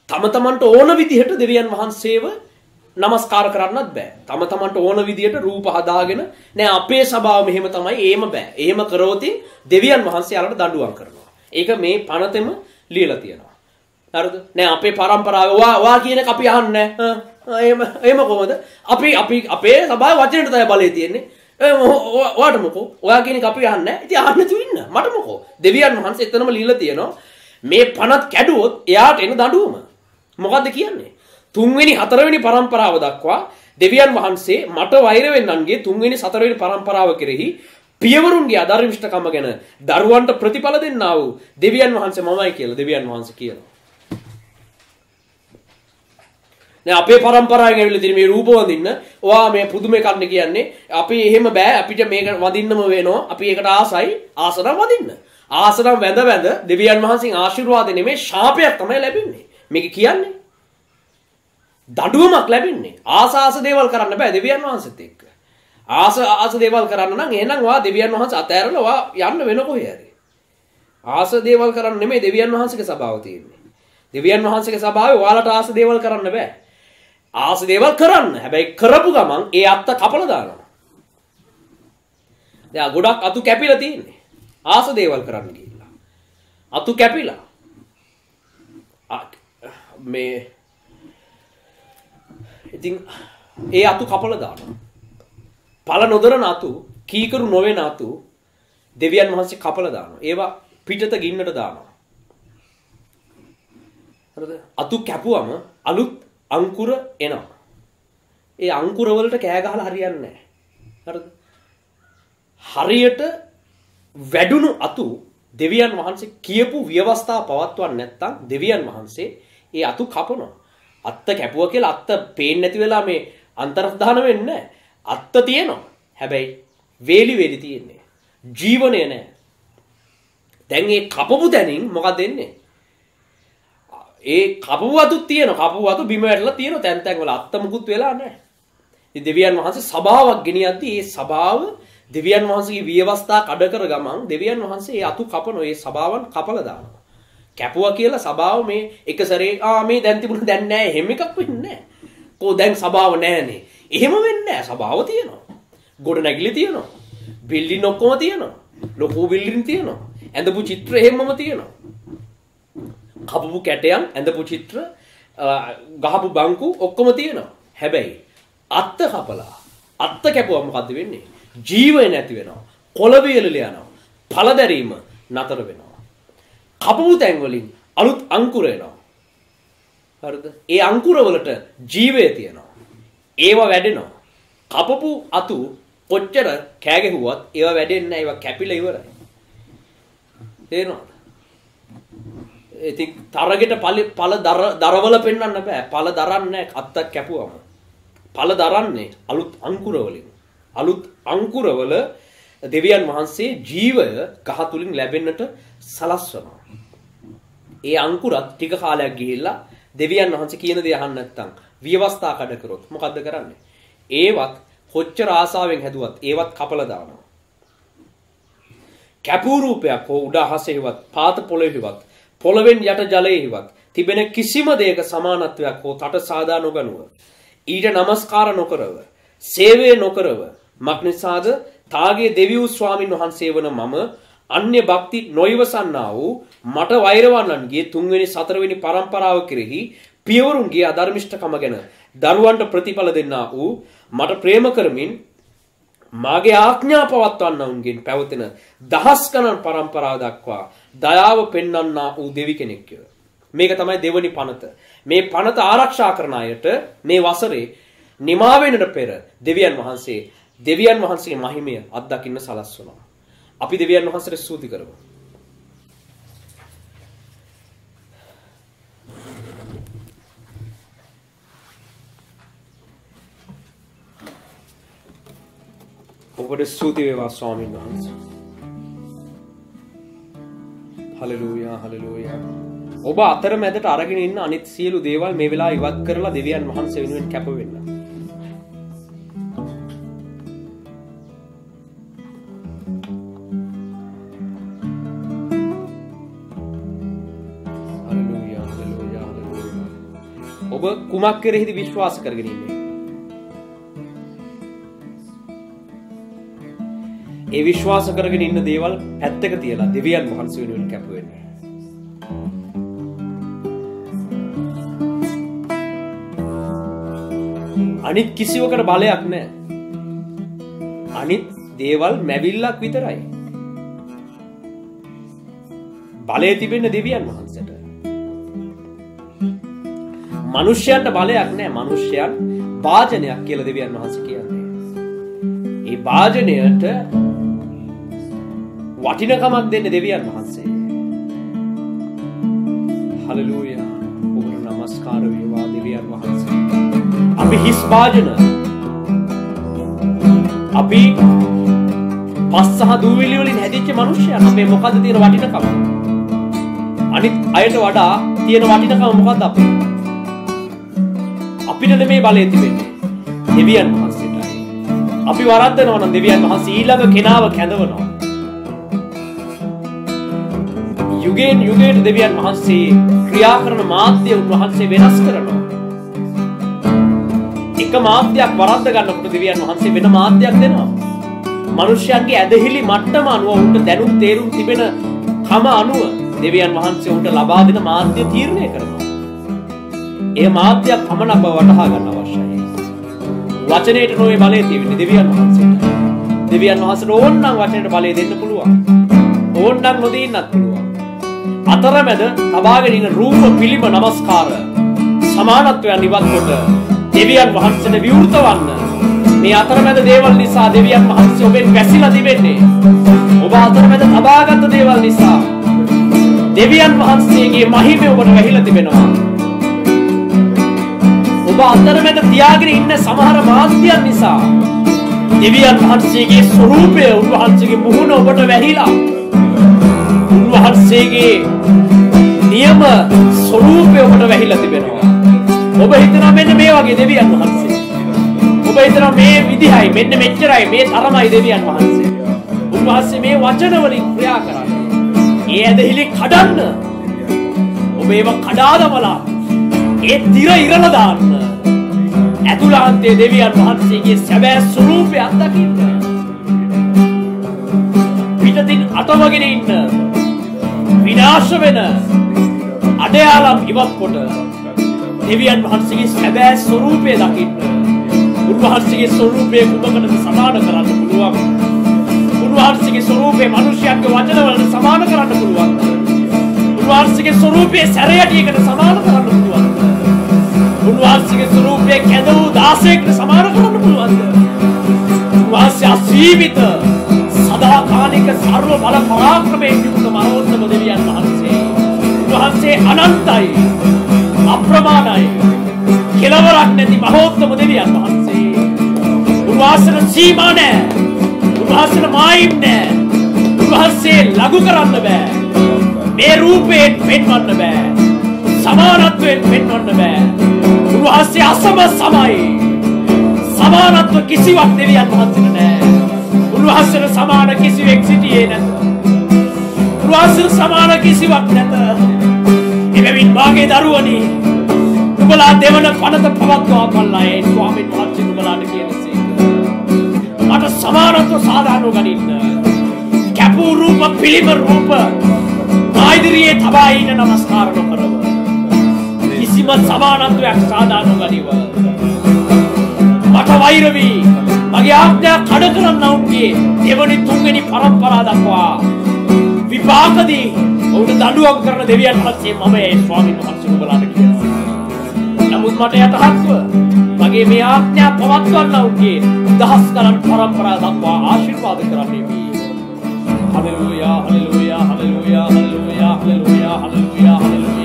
තම තමන්ට ඕන විදිහට දෙවියන් වහන්සේව නමස්කාර කරන්නත් බෑ. තම තමන්ට ඕන විදිහට රූප හදාගෙන නෑ අපේ සභාව මෙහෙම තමයි ඒම බෑ. එහෙම කරවතින් දෙවියන් වහන්සේ යාලට දඬුවම් කරනවා. ඒක මේ පනතෙම ලියලා තියෙනවා. හරිද? නෑ අපේ පරම්පරාව වා වා කියන එක අපි අහන්නේ නෑ. එහෙම එහෙම කොහොමද? අපි අපි අපේ සභාවේ වචනෙට තමයි බලය තියෙන්නේ. ඔයාට මොකෝ? ඔයා කියන එක අපි අහන්නේ නෑ. ඉතින් අහන්න තු ඉන්න. මට මොකෝ? දෙවියන් වහන්සේ එතනම ලියලා තියෙනවා. මේ පනත් කැඩුවොත් එයාට එන දඬුවම. මොකද්ද කියන්නේ? තුන්වෙනි හතරවෙනි පරම්පරාව දක්වා දෙවියන් වහන්සේ මට වෛර වෙන්නන්ගේ තුන්වෙනි සතරවෙනි පරම්පරාව කෙරෙහි පියවරුන්ගේ අධර්මිෂ්ඨකම ගැන දරුවන්ට ප්‍රතිඵල දෙන්නා වූ දෙවියන් වහන්සේ මමයි කියලා දෙවියන් වහන්සේ කියනවා. දැන් අපේ પરම්පරාවෙන් ඇවිල්ලා තියෙන මේ රූප වඳින්න ඔයා මේ පුදුම එකක් කියන්නේ අපි එහෙම බෑ අපිට මේක වඳින්නම වෙනවා අපි ඒකට ආසයි ආසනම් වඳින්න. ආසනම් වැඳ වැඳ දෙවියන් වහන්සේගේ ආශිර්වාද නෙමෙයි ශාපයක් තමයි ලැබෙන්නේ. මේක කියන්නේ. දඬුවමක් ලැබෙන්නේ. ආස ආස දේවල් කරන්න බෑ දෙවියන් වහන්සේත් එක්ක. ආස ආස දේවල් කරන්න නම් එහෙනම් ඔයා දෙවියන් වහන්සේ අතෑරලා ඔයා යන්න වෙන කොහේ හරි ආස දේවල් කරන්න නෙමෙයි දෙවියන් වහන්සේගේ ස්වභාවය තියෙන්නේ දෙවියන් වහන්සේගේ ස්වභාවය ඔයාලට ආස දේවල් කරන්න බෑ ආස දේවල් කරන්න. හැබැයි කරපු ගමන් ඒ අත්ත කපලා දානවා. දැන් ගොඩක් අතු කැපිලා තියෙන්නේ. ආස දේවල් කරන්න ගිහිල්ලා. අතු කැපිලා. මේ ඉතින් ඒ අතු කපලා දානවා. පල නොදරන අතු, කීකරු නොවන අතු දෙවියන් වහන්සේ කපලා දානවා. ඒවා පිටත ගින්නට දානවා. හරිද? අතු කැපුවම අලුත් අංකුර එනවා. ඒ අංකුර වලට කෑ ගහලා හරියන්නේ නැහැ. හරියට වැඩුණු අතු දෙවියන් වහන්සේ කියපු ව්‍යවස්ථා පවත්වන්නේ නැත්නම් දෙවියන් වහන්සේ ඒ අතු කපනවා. අත්ත කැපුවා කියලා අත්ත පේන්නේ නැති වෙලා මේ අන්තර්ධාන වෙන්නේ අත්ත තියෙනවා. හැබැයි වේලි වේලි තියෙන්නේ. ජීවනය නැහැ. දැන් ඒ කපපු තැනින් මොකක්ද දෙන්නේ? ඒ කපපු වතු තියෙන කපපු වතු බිම වැටලා තියෙන තැන් තැන් වල අත්ත මුකුත් වෙලා නැහැ. ඉතින් දෙවියන් වහන්සේ සභාවක් ගෙනියද්දී ඒ සභාව දෙවියන් වහන්සේගේ විවස්ථා කඩ කර ගමන් දෙවියන් වහන්සේ ඒ අතු කපන ඒ සභාවන් කපලා දානවා. කැපුවා කියලා සභාව මේ එක සැරේ ආ මේ දැන් තිබුණ දැන් නැහැ එහෙම එකක් වෙන්නේ නැහැ. කෝ දැන් සභාව නැහැනේ. එහෙම වෙන්නේ නැහැ. සභාව තියෙනවා. ගොඩ නැගිලි තියෙනවා. බිල්ඩින් ඔක්කොම තියෙනවා. ලොකු බිල්ඩින් තියෙනවා. ඇඳපු චිත්‍ර එහෙමම තියෙනවා. කපපු කැටයන් ඇඳපු චිත්‍ර ගහපු බංකු ඔක්කොම තියෙනවා. හැබැයි අත්ත කපලා අත්ත කැපුවා මොකද්ද වෙන්නේ? ජීවය නැති වෙනවා. කොළ වේලල යනවා. ඵලදැරීම නතර වෙනවා. කපපු තැන් වලින් අලුත් අංකුර එනවා. හරිද? ඒ අංකුර වලට ජීවය තියෙනවා. ඒව වැඩෙනවා. කපපු අතු කොච්චර කෑ ගැහුවත් ඒව වැඩෙන්නේ නැහැ. ඒව කැපිලා ඉවරයි. තේරෙනවද? ඉතින් තරගෙට පළ දරවල පෙන්වන්න බෑ. පළ දරන්නේ අත්තක් කැපුවම. පළ දරන්නේ අලුත් අංකුර වලින්. අලුත් අංකුරවල දෙවියන් වහන්සේ ජීවය ගහ තුලින් ලැබෙන්නට සලස්වනවා. ඒ අංකුරත් ටික කාලයක් ගිහිල්ලා දෙවියන් වහන්සේ කියන දේ අහන්න නැත්නම් විවස්ථා කඩ කරොත් මොකද්ද කරන්නේ? ඒවත් කොච්චර ආසාවෙන් හැදුවත් ඒවත් කපලා දානවා. කැපූ රූපයක් හෝ උඩ අහසෙහිවත් පාත පොළොවේහිවත් පොළවෙන් යට ජලයේහිවත් තිබෙන කිසිම දෙයක සමානත්වයක් හෝ තට සාදා නොගනුව ඊට নমස්කාර නොකරව සේවය නොකරව මක්නිසාද තාගේ දෙවියෝ ස්වාමින් වහන්සේ වන මම අන්‍ය භක්ති නොයවසන්නා වූ මට වෛරවන්නන්ගේ තුන්වෙනි සතරවෙනි පරම්පරාව කෙරෙහි පියවරුන්ගේ අධර්මිෂ්ඨකම ගැන දරුවන්ට ප්‍රතිඵල දෙන්නා වූ මට ප්‍රේම කරමින් මාගේ ආඥා පවත්වන්නවුන්ගෙන් පැවතෙන දහස් ගණන් පරම්පරාව දක්වා දයාව පෙන්වන්නා වූ දෙවි කෙනෙක්ය. මේක තමයි දෙවනි පනත. මේ පනත ආරක්ෂා කරන අයට මේ වසරේ නිමා වෙනට පෙර දෙවියන් වහන්සේ දෙවියන් වහන්සේගේ මහිමය අත්දකින්න සලස්වනවා. අපි දෙවියන් වහන්සේට ස්තුති කරමු. ඔබට ස්තුති වේවා ස්වාමීන් වහන්සේ. Hallelujah hallelujah. ඔබ අතරමැදට අරගෙන ඉන්න අනිත් සියලු දේවල් මේ වෙලාව ඉවත් කරලා දෙවියන් වහන්සේ වෙනුවෙන් කැප වෙන්න. ඔබ කුමක් කෙරෙහිද විශ්වාස කරගෙන ඉන්නේ? ඒ විශ්වාස කරගෙන ඉන්න දේවල් පැත්තක තියලා දෙවියන් වහන්සේ වෙනුවෙන් කැප වෙන්න. අනිත් කිසිවකට බලයක් නැහැ. අනිත් දේවල් මැවිල්ලක් විතරයි. බලය තිබෙන්න දෙවියන් වහන්සේට. මිනිස්යන්ට බලයක් නැහැ. මිනිස්යන් වාජනයක් කියලා දෙවියන් වහන්සේ කියන්නේ. ඒ වාජනයට වටිනකමක් දෙන්න දෙවියන් වහන්සේ. හලලූයා ඔබට නමස්කාර වේවා දෙවියන් වහන්සේ. අපි හිස් වාජන අපි පස් සහ දූවිලි වලින් හැදිච්ච මිනිස්සුන් අපේ මොකද්ද තියෙන වටිනකම? අනිත් අයට වඩා තියෙන වටිනකම මොකද්ද අපේ? අපිට නෙමේ බලය තිබෙන්නේ. දෙවියන් වහන්සේටයි. අපි වරද්දනවා නම් දෙවියන් වහන්සේ ඊළඟ කෙනාව කැඳවනවා. යුගයෙන් යුගයට දෙවියන් වහන්සේ ක්‍රියා කරන මාධ්‍ය උන්වහන්සේ වෙනස් කරනවා. එක මාධ්‍යයක් වරද්ද ගන්නකොට දෙවියන් වහන්සේ වෙන මාධ්‍යයක් දෙනවා. මිනිස්යන්ගේ ඇදහිලි මට්ටම අනුව උන්ට දැනුම් තේරුම් තිබෙන කම අනුව දෙවියන් වහන්සේ උන්ට ලබා දෙන මාධ්‍ය තීරණය කරනවා. ඒ මාධ්‍යයක් පමණක් බව වටහා ගන්න අවශ්‍යයි. වචනයට නොවේ බලය තියෙන්නේ දෙවියන් වහන්සේට. දෙවියන් වහන්සේට ඕනනම් වචනයට බලය දෙන්න පුළුවන්. ඕනනම් නොදෙන්නත් පුළුවන්. අතරමැද තබාගෙන ඉන්න රූප පිළිම নমස්කාර සමානත්වයන් ඉවත්කොට දෙවියන් වහන්සේට විවෘත වන්න. මේ අතරමැද දේවල් නිසා දෙවියන් වහන්සේ ඔබෙන් වැසිලා දිවෙන්නේ. ඔබ අතරමැද තබාගත් දේවල් නිසා දෙවියන් වහන්සේගේ මහිමය ඔබට වැහිලා තිබෙනවා. ඔබ අතරමැද තියාගෙන ඉන්න සමහර මාත්‍යයන් නිසා දෙවියන් වහන්සේගේ ස්වරූපය උන්වහන්සේගේ මුහුණ ඔබට වැහිලා උන්වහන්සේගේ නියම ස්වරූපය ඔබට වැහිලා තිබෙනවා. ඔබ හිතනවා මෙන්න මේ වගේ දෙවියන් වහන්සේ. ඔබ හිතනවා මේ විදිහයි මෙන්න මෙච්චරයි මේ තරමයි දෙවියන් වහන්සේ. උන්වහන්සේ මේ වචන වලින් ක්‍රියා කරන්නේ. ඒ ඇදහිලි කඩන්න. ඔබ ඒව කඩා දමලා ඒ තිර ඉරලා දාන්න. ඇතුළාන්තයේ දෙවියන් වහන්සේගේ සැබෑ ස්වරූපය අත්දකින්න. පිටතින් අතවගෙන ඉන්න විනාශ වෙන අඩයාලම් ඉවත් කොට දෙවියන් වහන්සේගේ සැබෑ ස්වරූපය දකින්න. උන්වහන්සේගේ ස්වරූපය කුමකටද සමාන කරන්න පුළුවන්? උන්වහන්සේගේ ස්වරූපය මිනිසයාගේ වචන වලට සමාන කරන්න පුළුවන්. උන්වහන්සේගේ ස්වරූපය සැරයටියකට සමාන කරන්න පුළුවන්. උන්වහන්සේගේ ස්වරූපය කැඳ වූ දාසයෙක්ට සමාන කරන්න පුළුවන්ද? උන්වහන්සේ අසීමිත සදාකාලික සර්ව බල පරාක්‍රමයෙන් යුක්ත මනෝත්තම දෙවියන් වහන්සේ. උන්වහන්සේ අනන්තයි අප්‍රමාණයි කෙලවරක් නැති මහෝත්තම දෙවියන් වහන්සේ. උන්වහන්සේට සීමා නැහැ. උන්වහන්සේට මායිම් නැහැ. උන්වහන්සේ ලඝු කරන්න බෑ. මේ රූපයෙන් පෙන්වන්න බෑ. සමානත්වයෙන් පෙන්වන්න බෑ. උන්වහන්සේ අසම සමයි. සමානත්ව කිසිවක් දෙවියන් වහන්සේට නැහැ. උන්වහන්සේට සමාන කිසිවෙක් සිටියේ නැත. උන්වහන්සේට සමාන කිසිවක් නැත. එබැවින් මාගේ දරුවනි නුඹලා දෙවන පනත පවත්වා පල්ලා ඒ ස්වාමීන් වහන්සේ නුඹලාට කියනසේක. මට සමානත්ව සාධාරණ ගනින්න. කැපූ රූප පිළිම රූප ආයිදිරියේ තබා ඉන්න නමස්කාර නොකරව. කිසිම සමානත්වයක් සාධාරණ ගනිව. මට වෛර වී මගේ ආඥා කඩ කරන්න ඔවුන්ගේ දෙවනි තුන්වෙනි පරම්පරා දක්වා විපාකදී ඔවුන්ට දඬුවම් කරන දෙවියන් වහන්සේ මම ඒ ස්වාමීන් වහන්සේ ඔබලාට කියනවා. නමුත් මට යටහත්ව මගේ මේ ආඥා පවත්වන්න ඔවුන්ගේ දහස් ගණන් පරම්පරා දක්වා ආශිර්වාද කරන්නේ වී. Hallelujah hallelujah hallelujah hallelujah hallelujah hallelujah hallelujah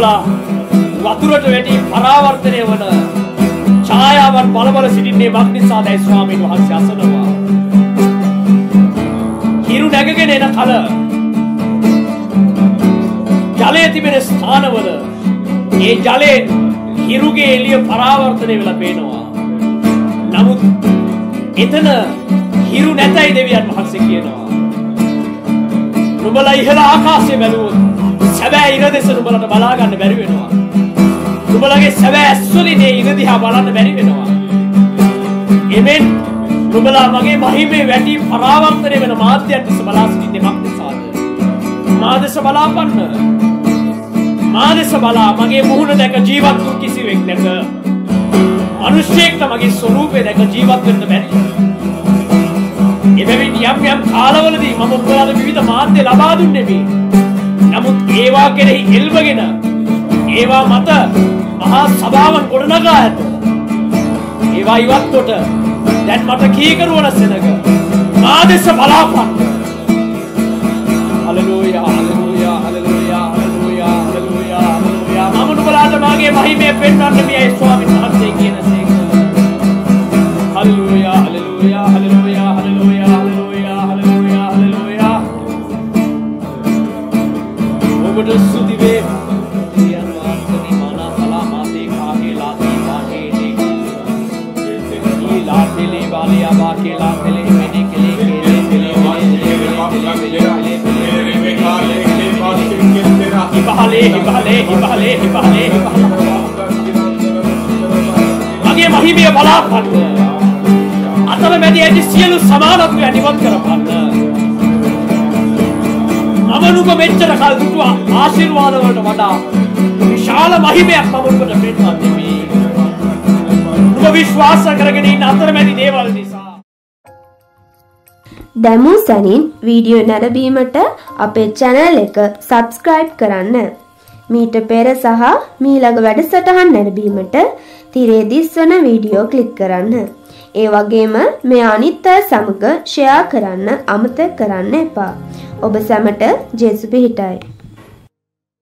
නුඹලා වතුරට වැටි පරාවර්තනය වන ඡායාවන් බලබල සිටින්නේ මක් නිසාදයි ස්වාමීන් වහන්සේ අසනවා. හිරු නැගගෙන එන කල ජලය තිබෙන ස්ථානවල ඒ ජලයෙන් හිරුගේ එළිය පරාවර්තනය වෙලා පේනවා. නමුත් එතන හිරු නැතයි දෙවියන් වහන්සේ කියනවා. නුඹලා ඉහළ ආකාශය බැලුවොත් සැබෑ ඉර දෙස නුඹලට බලා ගන්න බැරි වෙනවා. නුඹලගේ සැබෑ ඇස්වලින් ඒ ඉර දිහා බලන්න බැරි වෙනවා. එමෙන් නුඹලා මගේ මහිමේ වැටි පරාවර්තනය වෙන මාධ්‍යයන් දෙස බලා සිටින්නේ මක් නිසාද? මා දෙස බලාපන්න. මා දෙස බලා මගේ මුහුණ දැක ජීවත් වූ කිසිවෙක් නැත. මිනිස්සෙක්ට මගේ ස්වරූපය දැක ජීවත් වෙන්න බැරි. එබැවින් යම් යම් කාලවලදී මම ඔබලාට විවිධ මාධ්‍ය ලබා දුන්නේ මේ. නමුත් ඒවා කෙරෙහි එල්බගෙන ඒවා මත මහා සභාවන් ගොඩනගා ඇත. ඒවා ඉවත් කොට දැන් මට කීකරුවන සෙනග මා දෙස බලාපන්න. Hallelujah hallelujah hallelujah hallelujah hallelujah hallelujah මම නුඹලාට මාගේ මහිමය පෙන්වන්න මේ ස්වාමීන් වහන්සේ කියනසේක. හලලූයා හලලූයා ඉබහලේ ඉබහලේ ඉබහලේ ඉබහලේ මගේ මහිමය බලාපන්න. අතර මැදි ඇති සියලු සමානත්වය නිවන් කරපන්න. මම නුඹ මෙච්චර කල් දුටු ආශිර්වාද වලට වඩා විශාල මහිමයක් මම ඔබට පෙන්වන්නේ මේ. නුඹ විශ්වාස කරගෙන ඉන්න අතරමැදි දේවල් නිසා. දැමූ සැනින් වීඩියෝ නැරඹීමට අපේ චැනල් එක සබස්ක්‍රයිබ් කරන්න. මීට පෙර සහ මීළඟ වැඩසටහන් නැරඹීමට තිරේ දිස්වන වීඩියෝ ක්ලික් කරන්න. ඒ වගේම මේ අනිත් අය සමග ෂෙයා කරන්න අමතක කරන්න එපා. ඔබ සැමට ජේසු පිහිටයි.